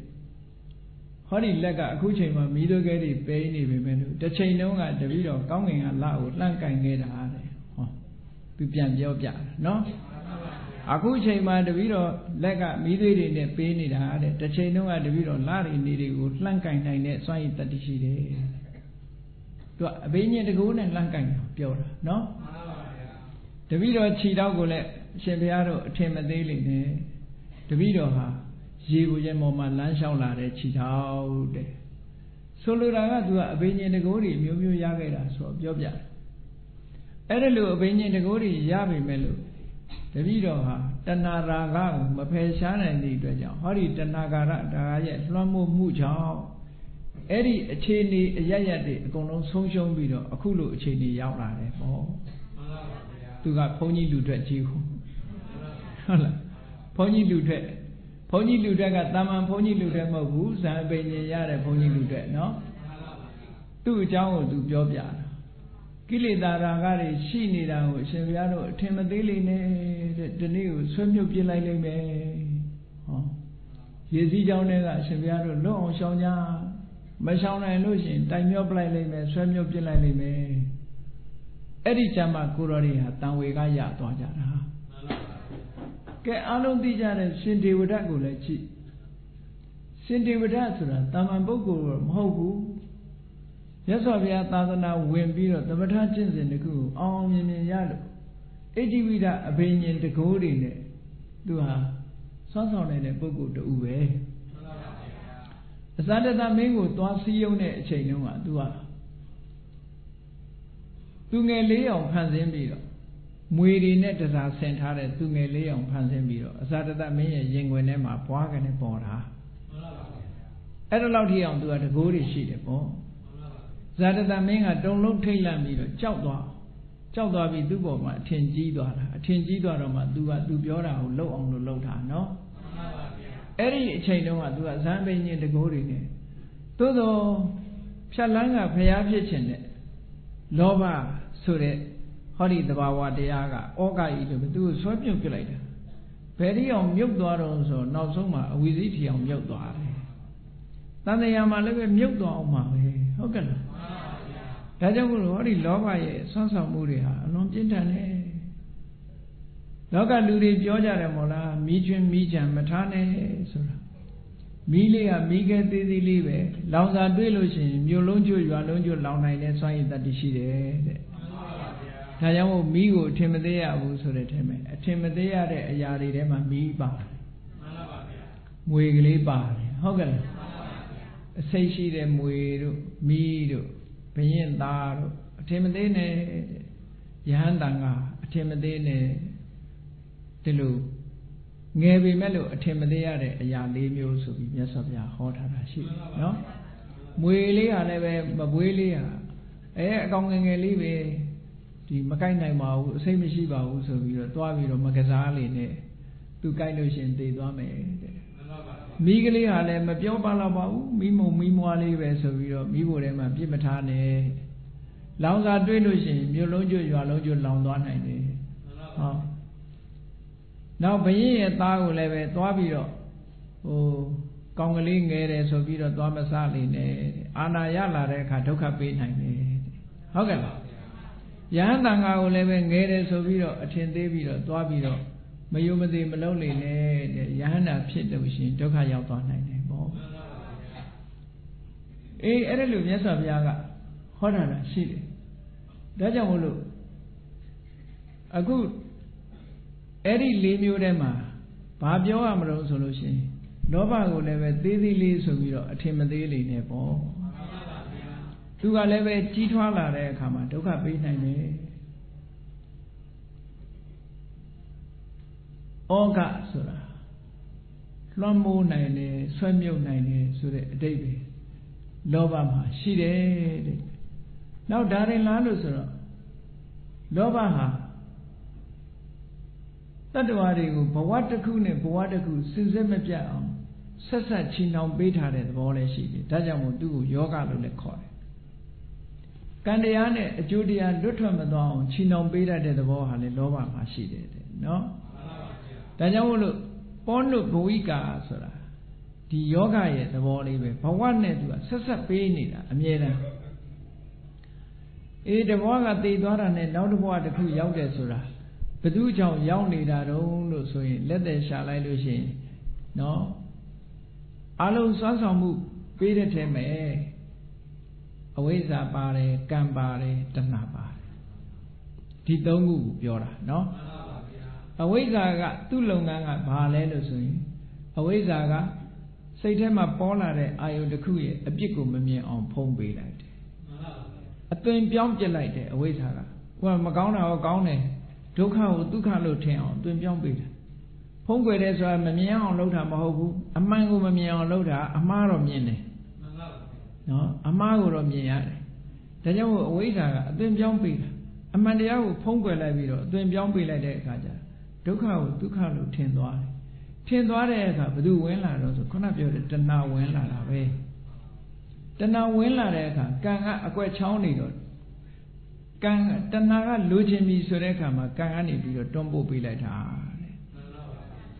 ဟောဒီလက်ကအခုချိန်မှာမိတို့ကဲတွေပိနေပေမဲ့လို့တစ်ချိန်တုန်းကတပည့်တော်ကောင်းငင်ကလက်ကိုလှန့်ကင်ခဲ့တာတဲ့ဟောသူပြန်ပြောပြတာနော်အခုချိန်မှာတပည့်တော်လက်ကမိသွေးတွေနဲ့ပေးနေတာတဲ့တစ်ချိန်တုန်းကတပည့်တော်လာရီနေတွေကိုလှန့်ကင်နိုင်တဲ့စွမ်းရည်တတ္တိရှိတယ်သူကအဘိညာဉ်တကူနဲ့လှန့်ကင်ပြောတာနော်တပည့်တော်ခြေတော့ကိုလည်းအရှင်ဘုရားတို့အထင်မသေးလိမ့်နဲ့တပည့်တော်ဟာ ရေကိုရဲ့မော်မှာလမ်းလျှောက်လာတဲ့ခြေထောက်တဲ့ဆိုလိုတာကသူကအဘိညာဉ်တကူတွေမျိုးမျိုးရခဲ့တာဆိုတော့ပြောပြတယ်အဲ့ဒါလို့အဘိညာဉ်တကူတွေရပြီမဲ့လို့တပည့်တော်ဟာတတဏှာရာဂကိုမဖယ်ရှားနိုင်သည့်အတွက်ကြောင့်ဟောဒီတဏှာကာရဒါရဲ့လွှမ်းမိုးမှုကြောင့်အဲ့ဒီအခြေအနေအရရတွေအကုန်လုံးဆုံးရှုံးပြီးတော့အခုလိုအခြေအနေရောက်လာတယ်ပေါ့သူကဘုန်းကြီးလူထွက်ကြီးဟုတ်လားဘုန်းကြီးလူထွက် ဘုန်းကြီးလူထွက်ကတာမန်ဘုန်းကြီးလူထွက်မဟုတ်ဘူးဇံပိန်ညင်ရတဲ့ဘုန်းကြီးလူထွက်နော်သူ့အကြောင်းကိုသူပြောပြတာကိလေသာရာဂတွေရှိနေတာကိုအရှင်ဘုရားတို့အထင်မသေးလိမ့်နဲ့တဲ့ဒီနေ့ကိုဆွဲမြုပ်ပြစ်လိုက်လိမ့်မယ်ဟောရေစည်းကြောင်းတွေကအရှင်ဘုရားတို့လွတ်အောင်ရှောင်ကြမရှောင်နိုင်လို့ရှိရင်တိုင်မြော့ပလိုက်လိမ့်မယ်ဆွဲမြုပ်ပြစ်လိုက်လိမ့်မယ်အဲ့ဒီကြမှာကိုရော်တွေဟာတန်ဝေကရသွားကြတာ ကဲအလုံးသိကြတဲ့ရှင်ဒေဝဒတ်ကိုလည်းကြည့်ရှင်ဒေဝဒတ်ဆိုတာတာမန်ပုဂ္ဂိုလ်တော့မဟုတ်ဘူးရသော်ဘုရားသာသနာဝင်ပြီးတော့သမထကျင့်စဉ်တခုကိုအောင်အောင်မြင်မြင်ရလို့အဋ္ဌိဝိဒအဘိညာဉ်တကိုးတွေနဲ့သူဟာစောင့်ဆောင်နေတဲ့ပုဂ္ဂိုလ်တူပဲအစတတမင်းကိုသွားစည်းရုံးတဲ့အချိန်တုန်းကသူကသူငယ်လေးအောင်ဖန်ဆင်းပြီးတော့ မွေတွေနဲ့တစားဆင်ထားတဲ့သူငယ်လေးအောင်ဖန်ဆင်းပြီးတော့အစာတတမင်းရဲ့ရင်ခွင်ထဲမှာပွားကနေပေါ်တာအဲ့ဒါလောက်ထိအောင်သူကတကိုးတွေရှိတယ်ပေါ့ဇာတတမင်းကတုံလုံးထိတ်လန့်ပြီးတော့ကြောက်သွားကြောက်သွားပြီးသူ့ပေါ်မှာအထင်ကြီးသွားတာအထင်ကြီးသွားတော့မှသူကသူပြောတာကိုလောက်အောင်လို့လောက်တာနော်အဲ့ဒီအချိန်တုန်းကသူကဇန်ပိန်ကြီးတကိုးတွေနဲ့သို့သောဖြတ်လန်းကဖျားဖြစ်ခြင်းနဲ့လောဘဆိုတဲ့ ဟောဒီတဘာဝတရားကဩဃကြီးလို့သူ့ကိုဆွဲပြုတ်ပြလိုက်တာဘယ်ဒီအောင်မြုပ်သွားတော့ဆိုနောက်ဆုံးမှာအဝီစီးထီအောင်မြုပ်သွားတယ်တန်တရားမှာလည်းပဲမြုပ်သွားအောင်မှာပဲဟုတ်ကဲ့လားဒါကြောင့်မို့လို့ဟောဒီလောဘရဲ့ဆွမ်းဆောင်မှုတွေဟာအလွန်ပြင်းထန်တယ်လောကလူတွေပြောကြတယ်မို့လားမိကျွင်းမိကြံမထားနဲ့ဆိုတာမိလေးကမိခဲသေးသေးလေးပဲလောင်စာတွေးလို့ရှိရင်မြို့လုံးကျွရွာလုံးကျွလောင်နိုင်တဲ့စွမ်းရည်တတ္တိရှိတယ်တဲ့ ဒါကြောင့်မို့မိကိုအထင်မသေးရဘူးဆိုတဲ့ထဲမှာအထင်မသေးရတဲ့အရာတွေထဲမှာမိပါတယ်မှန်ပါပါဗျာမွေကလေးပါတယ်ဟုတ်ကဲ့လားအစိတ်ရှိတဲ့မွေတို့မိတို့ဘရင်သားတို့အထင်မသေးနဲ့ယဟန်တန်ကအထင်မသေးနဲ့ဒီလိုငယ်ပေမဲ့လို့အထင်မသေးရတဲ့အရာ၄မျိုးဆိုပြီးမြတ်စွာဘုရားဟောထားတာရှိတယ်နော်မွေလေးကလည်းပဲမပွေးလေးကအဲအကောင်ငယ်ငယ်လေးပဲ ဒီမကိုက်နိုင်ပါဘူးအစိတ်မရှိပါဘူးဆိုပြီးတော့တွားပြီးတော့မကစားလေနဲ့သူကိုက်လို့ရှင်သေသွားမယ်တဲ့မိကလေးဟာလည်းမပြောပါတော့ပါဘူးမိမုံမိမွားလေးပဲဆိုပြီးတော့မိဖို့ထဲမှာပြစ်မထားနဲ့လောင်စာတွေးလို့ရှိရင်မြို့လုံးကျွရွာလုံးကျွလောင်သွားနိုင်တယ်ဟောနောက်ဘရင်ရဲ့သားကိုလည်းပဲသွားပြီးတော့ဟိုကောင်းကလေးငယ်တယ်ဆိုပြီးတော့သွားမစားလိမ့်နဲ့အာနာရလာတဲ့အခါဒုက္ခပေးနိုင်တယ်ဟုတ်ကဲ့လား ယဟန်တန်ဃာကိုလည်းပဲငယ်တယ်ဆိုပြီးတော့အထင်သေးပြီးတော့သွားပြီးတော့မယုံမသိမလုံးလေနဲ့တဲ့ယဟန္တာဖြစ်လို့ရှိရင်ဒုက္ခရောက်သွားနိုင်တယ်ပေါ့အေးအဲ့ဒါလို့မြတ်စွာဘုရားကဟောတာလားရှိတယ်ဒါကြောင့်မို့လို့အခုအဲ့ဒီ၄မျိုးထဲမှာဘာပြောရမလို့ဆိုလို့ရှိရင်လောဘကိုလည်းပဲသေးသေးလေးဆိုပြီးတော့အထင်မသေးလေးနဲ့ပေါ့ သူကလည်းပဲကြီးထွားလာတဲ့အခါမှာဒုက္ခပေးနိုင်တယ်ဩဃဆိုတာလွှမ်းမိုးနိုင်တယ်ဆွဲမြုပ်နိုင်တယ်ဆိုတဲ့အတိတ်ပဲလောဘမှာရှိတယ်တဲ့နောက်ဒါရင်လားလို့ဆိုတော့လောဘဟာတတ္တဝါတွေကိုဘဝတစ်ခုနဲ့ဘဝတစ်ခုစင်စစ်မပြတ်အောင်ဆက်ဆက်ချီနှောင်ပေးထားတဲ့သဘောလည်းရှိတယ်ဒါကြောင့်မို့သူ့ကိုယောဂလို့လည်းခေါ်တယ် ကံတရားနဲ့အကျိုးတရားလွတ်ထွက်မသွားအောင်ချီနှောင်ပေးတတ်တဲ့သဘောဟာလည်းလောဘမှာရှိတယ်တဲ့နော်ဒါကြောင့်မို့လို့ပောနုဘဝိကာဆိုတာဒီယောဂရဲ့သဘောလေးပဲဘဝနဲ့သူကဆက်ဆက်ပေးနေတာအမြဲတမ်းအေးတဘောကတည်သွားတာနဲ့နောက်တစ်ဘဝတစ်ခုရောက်တယ်ဆိုတာဘသူကြောင့်ရောက်နေတာတုံးလို့ဆိုရင်လက်သက်ရှာလိုက်လို့ရှိရင်နော်အလုံးစွမ်းဆောင်မှုပေးတဲ့ထဲမှာ အဝိဇ္ဇာပါတယ်ကံပါတယ်တဏှာပါတယ်ဒီသုံးခုကိုပြောတာနော်အဝိဇ္ဇာကသူ့လုပ်ငန်းကဘာလဲလို့ဆိုရင်အဝိဇ္ဇာကစိတ်ထဲမှာပေါ်လာတဲ့အာယုတစ်ခုရဲ့အပြစ်ကိုမမြင်အောင်ဖုံးပေးလိုက်တယ်အသွင်ပြောင်းပြစ်လိုက်တယ်အဝိဇ္ဇာကဟိုကမကောင်းတာရောကောင်းတယ်ဒုက္ခကိုဒုက္ခလို့ထင်အောင်အသွင်ပြောင်းပေးတယ်ဖုံးကွယ်တယ်ဆိုတာမမြင်အောင်လုပ်တာမဟုတ်ဘူးအမှန်ကိုမမြင်အောင်လုပ်တာအမှားတော့မြင်တယ် နော်အမှားကိုတော့မြင်ရတယ်ဒါကြောင့်အဝိဇ္ဇာကအသွင်ပြောင်းပေးတာအမှန်တရားကိုဖုံးကွယ်လိုက်ပြီးတော့အသွင်ပြောင်းပေးလိုက်တဲ့အခါကျဒုက္ခကိုဒုက္ခလို့ထင်သွားတယ်ထင်သွားတဲ့အခါဘယ်သူဝင်လာတော့ဆိုခုနပြောတဲ့တဏှာဝင်လာတာပဲတဏှာဝင်လာတဲ့အခါကံကအကွက်ချောင်းနေတော့ကံတဏှာကလိုချင်ပြီဆိုတဲ့အခါမှာကံကနေပြီးတော့တွန်းပို့ပေးလိုက်တာတဲ့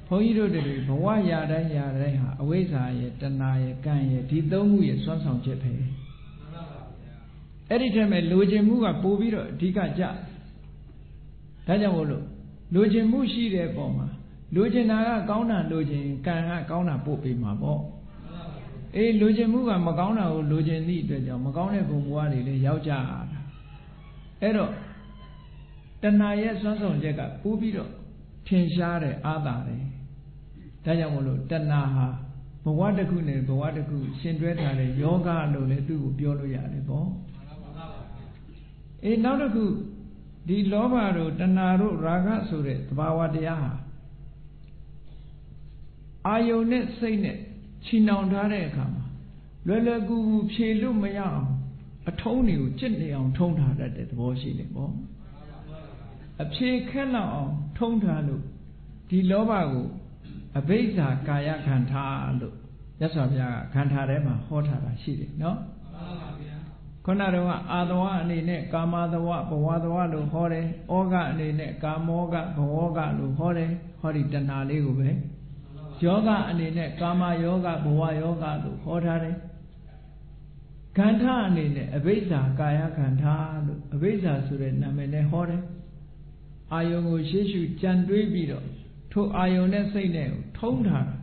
ဘုန်းကြီးတို့တွေဘဝရာတိုင်းရာတိုင်းဟာအဝိဇ္ဇာရဲ့တဏှာရဲ့ကံရဲ့ဒီသုံးခုရဲ့စွမ်းဆောင်ချက်ပဲအဲ့ဒီထက်မဲ့လိုချင်မှုကပိုပြီးတော့အဓိကကြဒါကြောင့်မို့လို့လိုချင်မှုရှိတဲ့ပုံမှာလိုချင်တာကကောင်းတာလိုချင်ကံကကောင်းတာပို့ပေးမှာပေါ့အေးလိုချင်မှုကမကောင်းတာကိုလိုချင်သည့်အတွက်ကြောင့်မကောင်းတဲ့ဘုံဘဝတွေလည်းရောက်ကြတာအဲ့တော့တဏှာရဲ့စွမ်းဆောင်ချက်ကပိုးပြီးတော့ထင်ရှားတယ်အာသာတယ် ဒါကြောင့်မလို့တဏှာဟာဘဝတစ်ခုနဲ့ဘဝတစ်ခုရှင်တွဲထားတဲ့ယောဂလို့လည်းသူ့ကိုပြောလို့ရတယ်ပေါ့အေးနောက်တစ်ခုဒီလောဘတို့တဏှာတို့ရာဂဆိုတဲ့သဘာဝတရားဟာအာယုန်နဲ့စိတ်နဲ့ချီနှောင်ထားတဲ့အခါမှာလွယ်လွယ်ကူကူဖြေလို့မရအောင်အထုံးတွေကိုจิตနေအောင်ထုံးထားတတ်တဲ့သဘောရှိတယ်ပေါ့အဖြေခက်လောက်အောင်ထုံးထားလို့ဒီလောဘကို အဘိဓါကာယခန္ဓာလို့ရသော်ဘုရားကခန္ဓာထဲမှာဟောထားတာရှိတယ်နော်ခုနတော့အာသဝအနေနဲ့ကာမသဝဘဝသဝလို့ဟောတယ်ဩဃအနေနဲ့ကာမောကဘဝကလို့ဟောတယ်ဟောဒီတဏှာလေးကိုပဲယောဂအနေနဲ့ကာမယောဂဘဝယောဂလို့ဟောထားတယ်ခန္ဓာအနေနဲ့အဘိဓါကာယခန္ဓာလို့အဘိဓါဆိုတဲ့နာမည်နဲ့ဟောတယ်အာယုံကိုရှေ့ရှုကြံတွေးပြီးတော့ ထိုအာယုံနဲ့စိတ်နဲ့ကိုထုံးထားတာ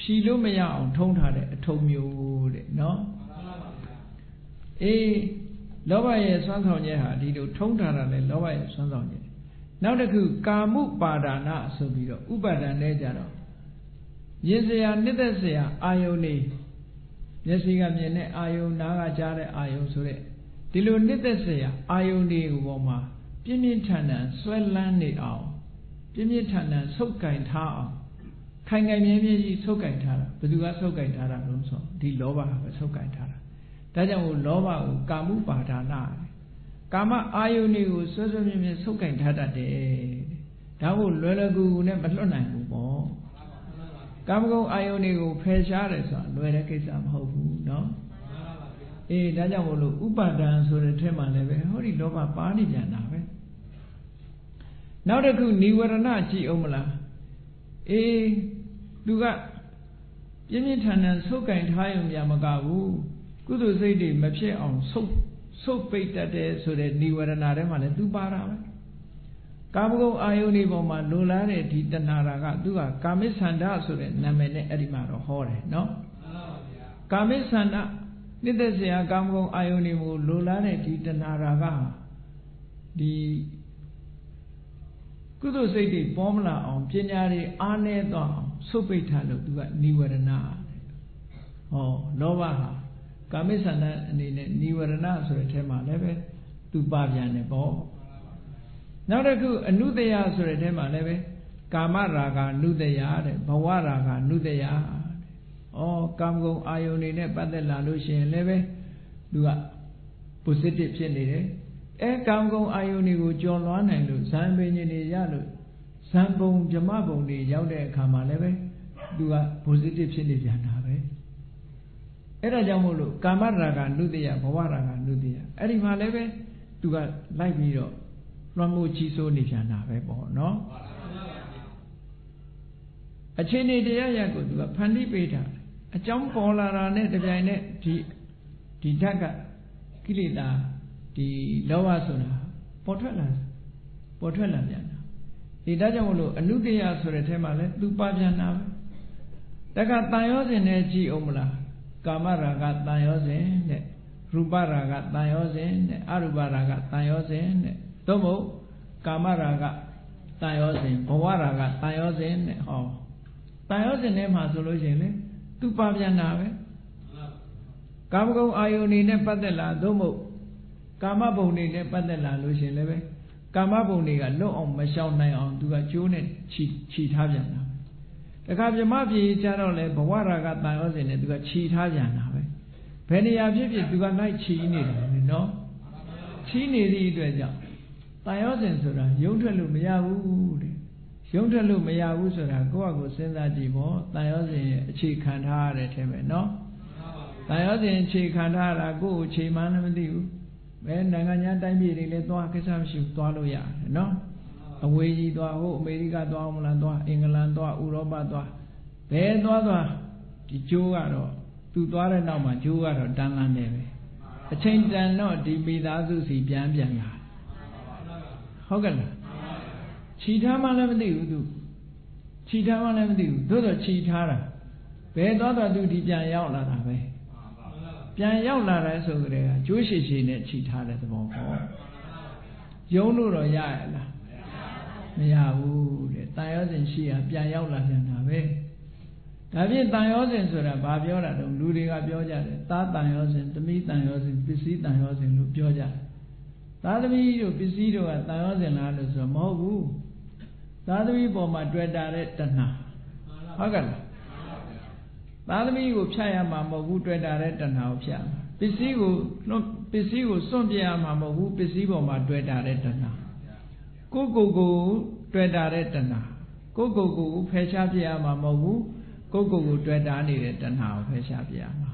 ဖြီလို့မရအောင်ထုံးထားတဲ့အထုံမျိုးတဲ့နော်အေးလောဘရဲ့စွမ်းဆောင်ချက်ဟာဒီလိုထုံးထားတာလေလောဘရဲ့စွမ်းဆောင်ချက်နောက်တစ်ခုကာမှုပါဒာနာဆိုပြီးတော့ဥပါဒဏ်နဲ့ကြတော့မြင်စရာနှစ်သက်စရာအာယုန်နေမျက်စိကမြင်တဲ့အာယုန်နားကကြားတဲ့အာယုန်ဆိုတဲ့ဒီလိုနှစ်သက်စရာအာယုန်တွေကိုပေါ်မှာပြင်းပြင်းထန်ထန်ဆွဲလန်းနေအောင် ပြင်းပြင်းထန်ထန်ဆုပ်ကင်ထားအောင်ခိုင်ခိုင်မြဲမြဲကြီးဆုပ်ကင်ထားတာဘယ်သူကဆုပ်ကင်ထားတာလို့ဆိုဒီလောဘကပဲဆုပ်ကင်ထားတာဒါကြောင့်မို့လောဘကိုကာမှုပါဒာနာကာမအာယုန်တွေကိုဆွဲဆွဲမြဲမြဲဆုပ်ကင်ထားတတ်တယ်ဒါကိုလွယ်လွယ်ကူကူနဲ့မလွတ်နိုင်ဘူးပေါ့ကာမဂုဏ်အာယုန်တွေကိုဖယ်ရှားတယ်ဆိုတာလွယ်တဲ့ကိစ္စမဟုတ်ဘူးเนาะအေးဒါကြောင့်မို့လို့ဥပါဒံဆိုတဲ့ထဲမှာလည်းပဲဟောဒီလောဘပါနေပြန်တာပဲ နောက်တစ်ခုនិဝရဏကြည့်အောင်မလားအေးသူကပြင်းပြင်းထန်ထန်ဆုပ်ကင်ထားရုံများမကဘူးကုသိုလ်စိတ်တွေမဖြစ်အောင်ဆုပ်ဆုပ်ပိတ်တတ်တယ်ဆိုတဲ့និဝရဏထဲမှာလည်းသူပါတာပဲကာမဂုဏ်အာယုန်ဒီပေါ်မှာလိုလားတဲ့ဒီတဏှာရာကသူကကာမိသန္ဓဆိုတဲ့နာမည်နဲ့အဲ့ဒီမှာတော့ဟောတယ်နော်ကာမိသန္ဓနိတ္တဆရာကာမဂုဏ်အာယုန်ဒီကိုလိုလားတဲ့ဒီတဏှာရာကဒီ ကုသိုလ်စိတ်တွေပေါ်မလာအောင်ပညာတွေအားနည်းသွားအောင်ဆုတ်ပိတ်ထားလို့သူကនិဝရဏဟောလောဘဟာကာမိသန္ဓအနေနဲ့និဝရဏဆိုတဲ့အဲမှာလည်းပဲသူပါပြန်တယ်ပေါ့နောက်တစ်ခုအနုတယဆိုတဲ့အဲမှာလည်းပဲကာမရာဂနုတယတဲ့ဘဝရာဂနုတယတဲ့ဩကာမဂုဏ်အာယုန်တွေနဲ့ပတ်သက်လာလို့ရှိရင်လည်းပဲသူက positive ဖြစ်နေတယ် အဲကာမဂုဏ်အာယုန်တွေကိုကြော်လွှားနိုင်လို့ဇံပင်ကြီးတွေရလို့ဇံပုံဗြမပုံတွေရောက်တဲ့အခါမှာလည်းပဲသူက positive ဖြစ်နေပြန်တာပဲအဲ့ဒါကြောင့်မို့လို့ကာမရာဂနုတယဘဝရာဂနုတယအဲ့ဒီမှာလည်းပဲသူကလိုက်ပြီးတော့လွှမ်းမိုးကြီးစိုးနေပြန်တာပဲပေါ့နော်အခြေအနေတရားရကိုသူကဖန်တီးပေးတာအကြောင်းပေါ်လာတာနဲ့တပြိုင်နက်ဒီဒီဓာတ်ကကိလေသာ ဒီလောဘဆိုတာပေါ်ထွက်လာပေါ်ထွက်လာပြန်တာဒီဒါကြောင့်မလို့အနုတ္တယဆိုတဲ့အဲမှာလဲသူပါပြန်တာပဲတခါတန်ရောစဉ်နဲ့ကြည်အောင်မလားကာမရာဂတန်ရောစဉ်တဲ့ရူပရာဂတန်ရောစဉ်တဲ့အရူပရာဂတန်ရောစဉ်တဲ့သို့မဟုတ်ကာမရာဂတန်ရောစဉ်ဘဝရာဂတန်ရောစဉ်တဲ့ဟောတန်ရောစဉ်ထဲမှာဆိုလို့ရှိရင်လေသူပါပြန်တာပဲကာမဂုဏ်အာယုန်နေနဲ့ပတ်သက်လာသို့မဟုတ် ကာမဘုံတွေနဲ့ပတ်သက်လာလို့ရှင်လည်းပဲကာမဘုံတွေကလွတ်အောင်မရှောင်နိုင်အောင်သူကကြိုးနဲ့ခြိခြိထားပြန်တာတခါမြမပြေကြတော့လေဘဝရာကတန်ရောစဉ်နဲ့သူကခြီထားကြတာပဲဘယ်နေရာဖြစ်ဖြစ်သူကလိုက်ခြီနေတယ်နော်ခြီနေသည့်အတွက်ကြောင့်တန်ရောစဉ်ဆိုတာရုံထွက်လို့မရဘူးတဲ့ရုံထွက်လို့မရဘူးဆိုတာကိုယ့်အကိုစဉ်းစားကြည့်ပေါ့တန်ရောစဉ်ရဲ့အခြေခံထားရတဲ့ထဲပဲနော်တန်ရောစဉ်အခြေခံထားတာကိုယ့်ကိုချိန်မှန်းလည်းမသိဘူး ဘယ်နိုင်ငံညာတိုင်းပြည်တွေလည်းသွားကိစ္စမရှိဘူးသွားလို့ရတယ်နော်အဝေးကြီးသွားဟုတ်အမေရိကသွားမလားသွားအင်္ဂလန်သွားဥရောပသွားဘယ်သွားသွားဒီကျိုးကတော့သူသွားတဲ့နောက်မှာကျိုးကတော့တန်းလန်းနေပဲအချိန်တန်တော့ဒီမိသားစုစီပြန်ပြန်လာဟုတ်ကဲ့လားခြိထားမှလည်းမသိဘူးသူခြိထားမှလည်းမသိဘူးသို့တော့ခြိထားတာဘယ်သွားသွားသူဒီပြန်ရောက်လာတာပဲ ပြန်ရောက်လာတယ်ဆိုကြတဲ့ကကျိုးရှိရှိနဲ့ခြိထားတဲ့သဘောပေါ့ယုံလို့တော့ရရလားမရဘူးတဲ့တန်ရောစဉ်ရှိရပြန်ရောက်လာပြန်တာပဲဒါဖြင့်တန်ရောစဉ်ဆိုတာဘာပြောတာတုံးလူတွေကပြောကြတယ်သားတန်ရောစဉ်သမီးတန်ရောစဉ်ပစ္စည်းတန်ရောစဉ်လို့ပြောကြတယ်သားသမီးတို့ပစ္စည်းတို့ကတန်ရောစဉ်လားလို့ဆိုတော့မဟုတ်ဘူးသားသမီးပေါ်မှာတွေ့တာတဲ့တဏှာဟုတ်ကဲ့လား သားသမီးကိုဖြတ်ရမှာမဟုတ်ဘူးတွေ့တာတဲ့တဏှာကိုဖြတ်ပစ္စည်းကိုလွတ်ပစ္စည်းကိုစွန့်ပြရမှာမဟုတ်ဘူးပစ္စည်းပေါ်မှာတွေ့တာတဲ့တဏှာကိုကိုကိုတွေ့တာတဲ့တဏှာကိုကိုကိုဖယ်ရှားပြရမှာမဟုတ်ဘူးကိုကိုကိုတွေ့တာနေတဲ့တဏှာကိုဖယ်ရှားပြရမှာ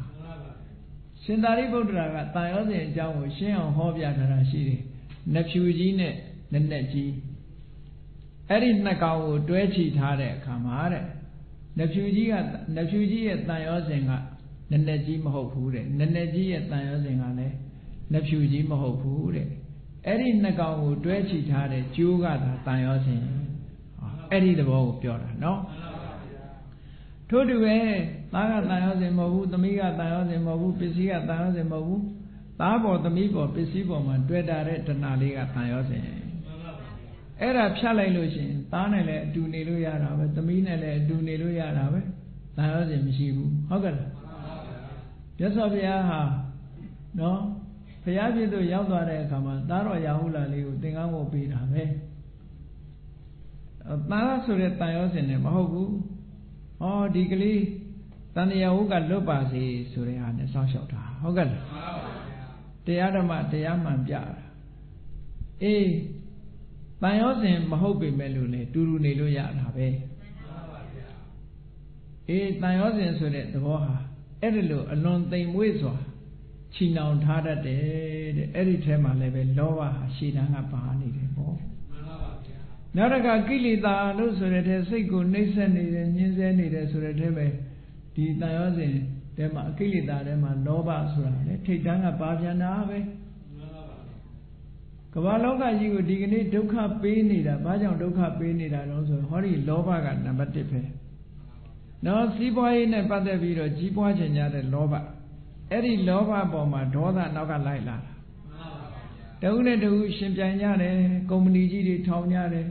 ရှင်သာရိပုတ္တရာကတန်ရောစဉ်အကြောင်းကိုရှင်းအောင်ဟောပြထားတာရှိတယ်နှဖြူကြီးနဲ့နက်နက်ကြီးအဲ့ဒီနှစ်ကောင်ကိုတွဲချီထားတဲ့အခါမှာတဲ့ နှဖြူကြီးကနှဖြူကြီးရဲ့တန်ရောစဉ်ကနက်နက်ကြီးမဟုတ်ဘူးတဲ့နက်နက်ကြီးရဲ့တန်ရောစဉ်ကလည်းနှဖြူကြီးမဟုတ်ဘူးတဲ့အဲ့ဒီနှစ်ကောင်ကိုတွဲချီထားတဲ့ကျိုးကသာတန်ရောစဉ်အဲ့ဒီသဘောကိုပြောတာနော်ထို့တူပဲသားကတန်ရောစဉ်မဟုတ်ဘူးသမီးကတန်ရောစဉ်မဟုတ်ဘူးပစ္စည်းကတန်ရောစဉ်မဟုတ်ဘူးသားပေါ်သမီးပေါ်ပစ္စည်းပေါ်မှာတွေ့တာတဲ့တဏှာလေးကတန်ရောစဉ် အဲ့ဒါဖြတ်လိုက်လို့ရှိရင်သားနဲ့လည်းအတူနေလို့ရတာပဲသမီးနဲ့လည်းအတူနေလို့ရတာပဲတန်ရောစဉ်မရှိဘူးဟုတ်ကဲ့လားမြတ်စွာဘုရားဟာနော်ဘုရားပြည့်သို့ရောက်သွားတဲ့အခါမှာသားတော်ရာဟုလာလေးကိုသင်္ကန်းဝတ်ပေးတာပဲသားဆိုတဲ့တန်ရောစဉ်နဲ့မဟုတ်ဘူးဟောဒီကလေးတန်တရားဟုတ်ကလွတ်ပါစေဆိုတဲ့ဟာနဲ့စောင့်ရှောက်တာဟုတ်ကဲ့လားတရားဓမ္မတရားမှန်ပြတာအေး တန်ရောစဉ်မဟုတ်ပေမဲ့လို့လေတူတူနေလို့ရတာပဲအေးတန်ရောစဉ်ဆိုတဲ့သဘောဟာအဲ့ဒီလိုအလွန်သိမ်မွေ့စွာချီနှောင်ထားတတ်တယ်တဲ့အဲ့ဒီထဲမှာလည်းပဲလောဘဟာရှည်တန်းကပါနေတယ်ပေါ့နောက်တစ်ခါကိလေသာလို့ဆိုတဲ့ထဲစိတ်ကိုနှိမ့်ဆက်နေတယ်ညှင်းဆဲနေတယ်ဆိုတဲ့ထဲပဲဒီတန်ရောစဉ်ထဲမှာအကိလေသာထဲမှာလောဘဆိုတာလေထိတ်တန်းကပါပြန်တာပဲ ကမ္ဘာလောကကြီးကိုဒီကနေ့ဒုက္ခပေးနေတာဘာကြောင့်ဒုက္ခပေးနေတာလဲဆိုဟောဒီလောဘကနံပါတ်1ပဲနော်စီးပွားရေးနဲ့ပတ်သက်ပြီးတော့ကြီးပွားခြင်းကြတဲ့လောဘအဲ့ဒီလောဘပေါ်မှာဒေါသနောက်ကလိုက်လာတာတဦးနဲ့တဦးရှင်ပြိုင်ကြတယ်ကုမ္ပဏီကြီးတွေထောင်ကြတယ်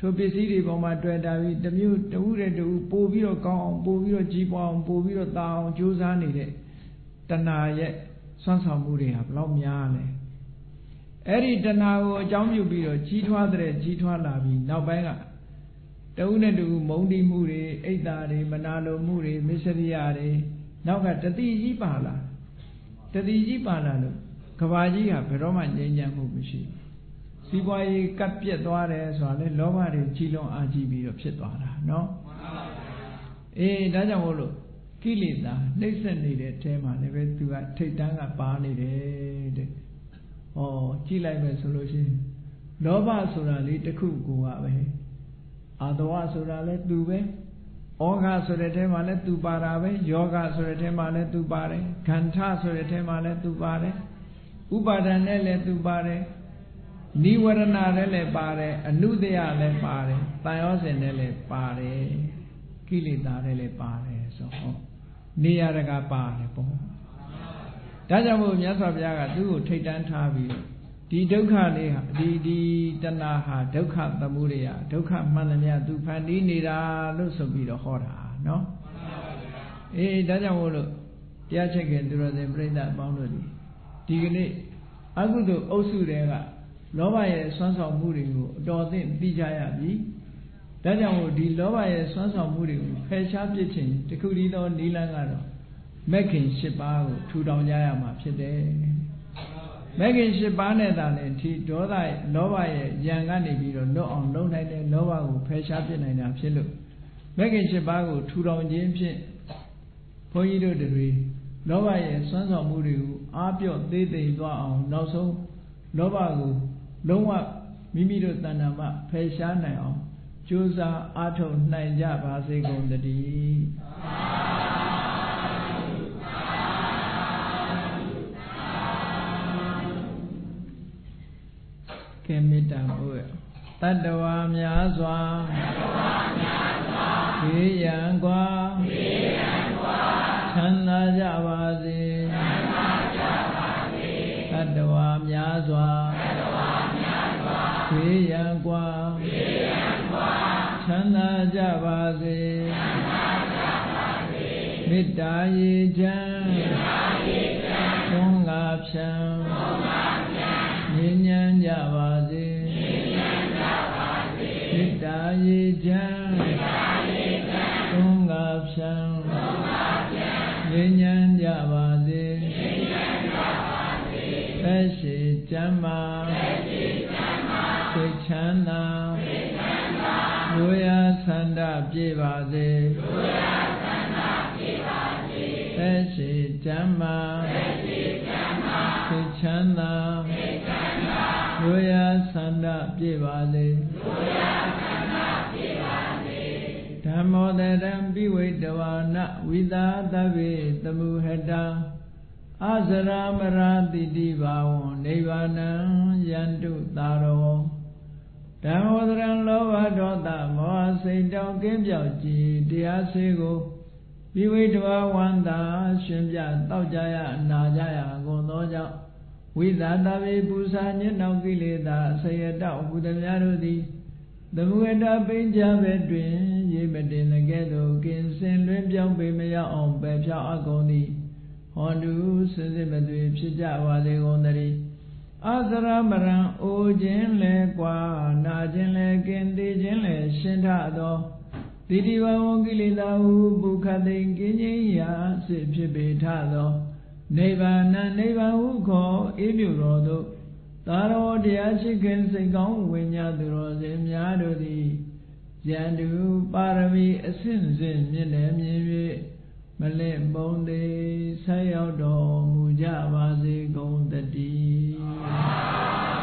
ထိုပစ္စည်းတွေပေါ်မှာတွေ့တာပြီးတမျိုးတဦးတဲ့တဦးပို့ပြီးတော့ကောင်းအောင်ပို့ပြီးတော့ကြီးပွားအောင်ပို့ပြီးတော့တာအောင်ကြိုးစားနေတဲ့တဏှာရဲ့စွမ်းဆောင်မှုတွေဟာဘလောက်များလဲ အဲ့ဒီတဏှာကိုအကြောင်းပြုပြီးတော့ကြီးထွားတဲ့ကြီးထွားလာပြီးနောက်ပိုင်းကတဦးနဲ့တဦးမုံတီမှုတွေအိတ်တာတွေမနာလိုမှုတွေမစ္စရိယတွေနောက်ကတတိကြီးပါလာတတိကြီးပါလာလို့ကဘာကြီးဟာဘယ်တော့မှငြိမ်းချမ်းမှုမရှိဘူးစီးပွားရေးကပ်ပြက်သွားတယ်ဆိုတာလေလောဘတွေကြီးလွန်အားကြီးပြီးတော့ဖြစ်သွားတာနော်အေးဒါကြောင့်မို့လို့ကိလေသာနှိမ့်ဆက်နေတဲ့အထဲမှာလည်းပဲသူကထိတ်တန်းကပါနေတယ်တဲ့။ ဩကြည့်လိုက်မယ်ဆိုလို့ရှိရင်လောဘဆိုတာလေးတစ်ခုကိုကပဲအာတဝဆိုတာလည်းသူပဲဩဃဆိုတဲ့ထဲမှာလည်းသူပါတာပဲယောဂဆိုတဲ့ထဲမှာလည်းသူပါတယ်ခန္ဓာဆိုတဲ့ထဲမှာလည်းသူပါတယ်ဥပါဒဏ်နဲ့လည်းသူပါတယ်နိဝရဏလည်းလည်းပါတယ်အနုတယလည်းပါတယ်တန်ရောစင်နဲ့လည်းပါတယ်ကိလေသာလည်းလည်းပါတယ်ဆိုဟောနေရတကပါတယ်ပေါ့ ဒါကြောင့်မို့မြတ်စွာဘုရားကသူ့ကိုထိတ်တန်းထားပြီးဒီဒုက္ခလေးဟာဒီဒီတဏှာဟာဒုက္ခသမှုရိယဒုက္ခမှန်သမျှသူဖန်တီးနေတာလို့ဆိုပြီးတော့ဟောတာနော်အေးဒါကြောင့်မို့လို့တရားချက်ခင်သူတော်စင်ပြိဿအပေါင်းတို့ဒီဒီကနေ့အကုသိုလ်အုပ်စုတွေကလောဘရဲ့ဆွမ်းဆောင်မှုတွေကိုအတော်အသင့်သိကြရပြီဒါကြောင့်မို့ဒီလောဘရဲ့စွမ်းဆောင်မှုတွေကိုဖယ်ရှားပစ်ခြင်းတခုတည်းသောနိလန်းကတော့ မက်ခင်၈ပါးကိုထူထောင်ကြရမှာဖြစ်တယ်မက်ခင်၈ပါးနဲ့သာလေဒီဒေါသလောဘရဲ့ယံကနေပြီးတော့လွတ်အောင်လုပ်နိုင်တဲ့လောဘကိုဖယ်ရှားပစ်နိုင်တာဖြစ်လို့မက်ခင်၈ပါးကိုထူထောင်ခြင်းဖြင့်ဘုန်းကြီးတို့တွေလောဘရဲ့စွမ်းဆောင်မှုတွေကိုအားပြော့သေးသိမ်သွားအောင်နောက်ဆုံးလောဘကိုလုံးဝမိမိတို့တဏ္ဍာမဖယ်ရှားနိုင်အောင်ကြိုးစားအားထုတ်နိုင်ကြပါစေကုန်တည်း ကဲမေတ္တာပို့ရတတ္တဝါများစွာခေယံကွာချမ်းသာကြပါစေတတ္တဝါများစွာခေယံကွာချမ်းသာကြပါစေမေတ္တာရေချမ်းသုံးငါဖြံ တံအစရာမရာတိတိဘာဝံနိဗ္ဗာနံယန္တုသာရောဓမ္မောတရံလောဘဒေါသမောဟစိတ်တောင်းကင်းပြောက်ကြည်တရားစေကိုပိဝိတဝါဝန္တာရှင်ပြတောက်ကြရနာကြရကုန်သောကြောင့်ဝိသတာဝေပူဇာညနှောင်ကိလေသာဆယတောဟုသမျှတို့သည်သမုဝတ္တပိဉ္ကြဘဲတွင်ရေမတင်တကဲ့သို့ကင်စင်လွင်ပြောင်းပေမရောက်အောင်ပယ်ဖြောင်းအကုန်သည် ဟောတုစင်စစ်မသွေဖြစ်ကြပါစေကုန်သတည်းအသရမရံအိုခြင်းလဲကွာနာခြင်းလဲကင်သေးခြင်းလဲရှင်းထသောတိတိဝဝကိလေသာဟုပုခသိင်ကင်းခြင်းရာစစ်ဖြစ်ပေထသောနိဗ္ဗာန်နိဗ္ဗာန်ဟုခေါ်အေးမြူတော်သို့သာရောတရားရှိခင်စိတ်ကောင်းဝိညာသူတော်စင်များတို့သည်ယန္တုပါရမီအစဉ်စဉ်မြင့်လည်းမြင်၍ မလက်မုံသေးဆက်ရောက်တော်မူကြပါစေကုန်တည်း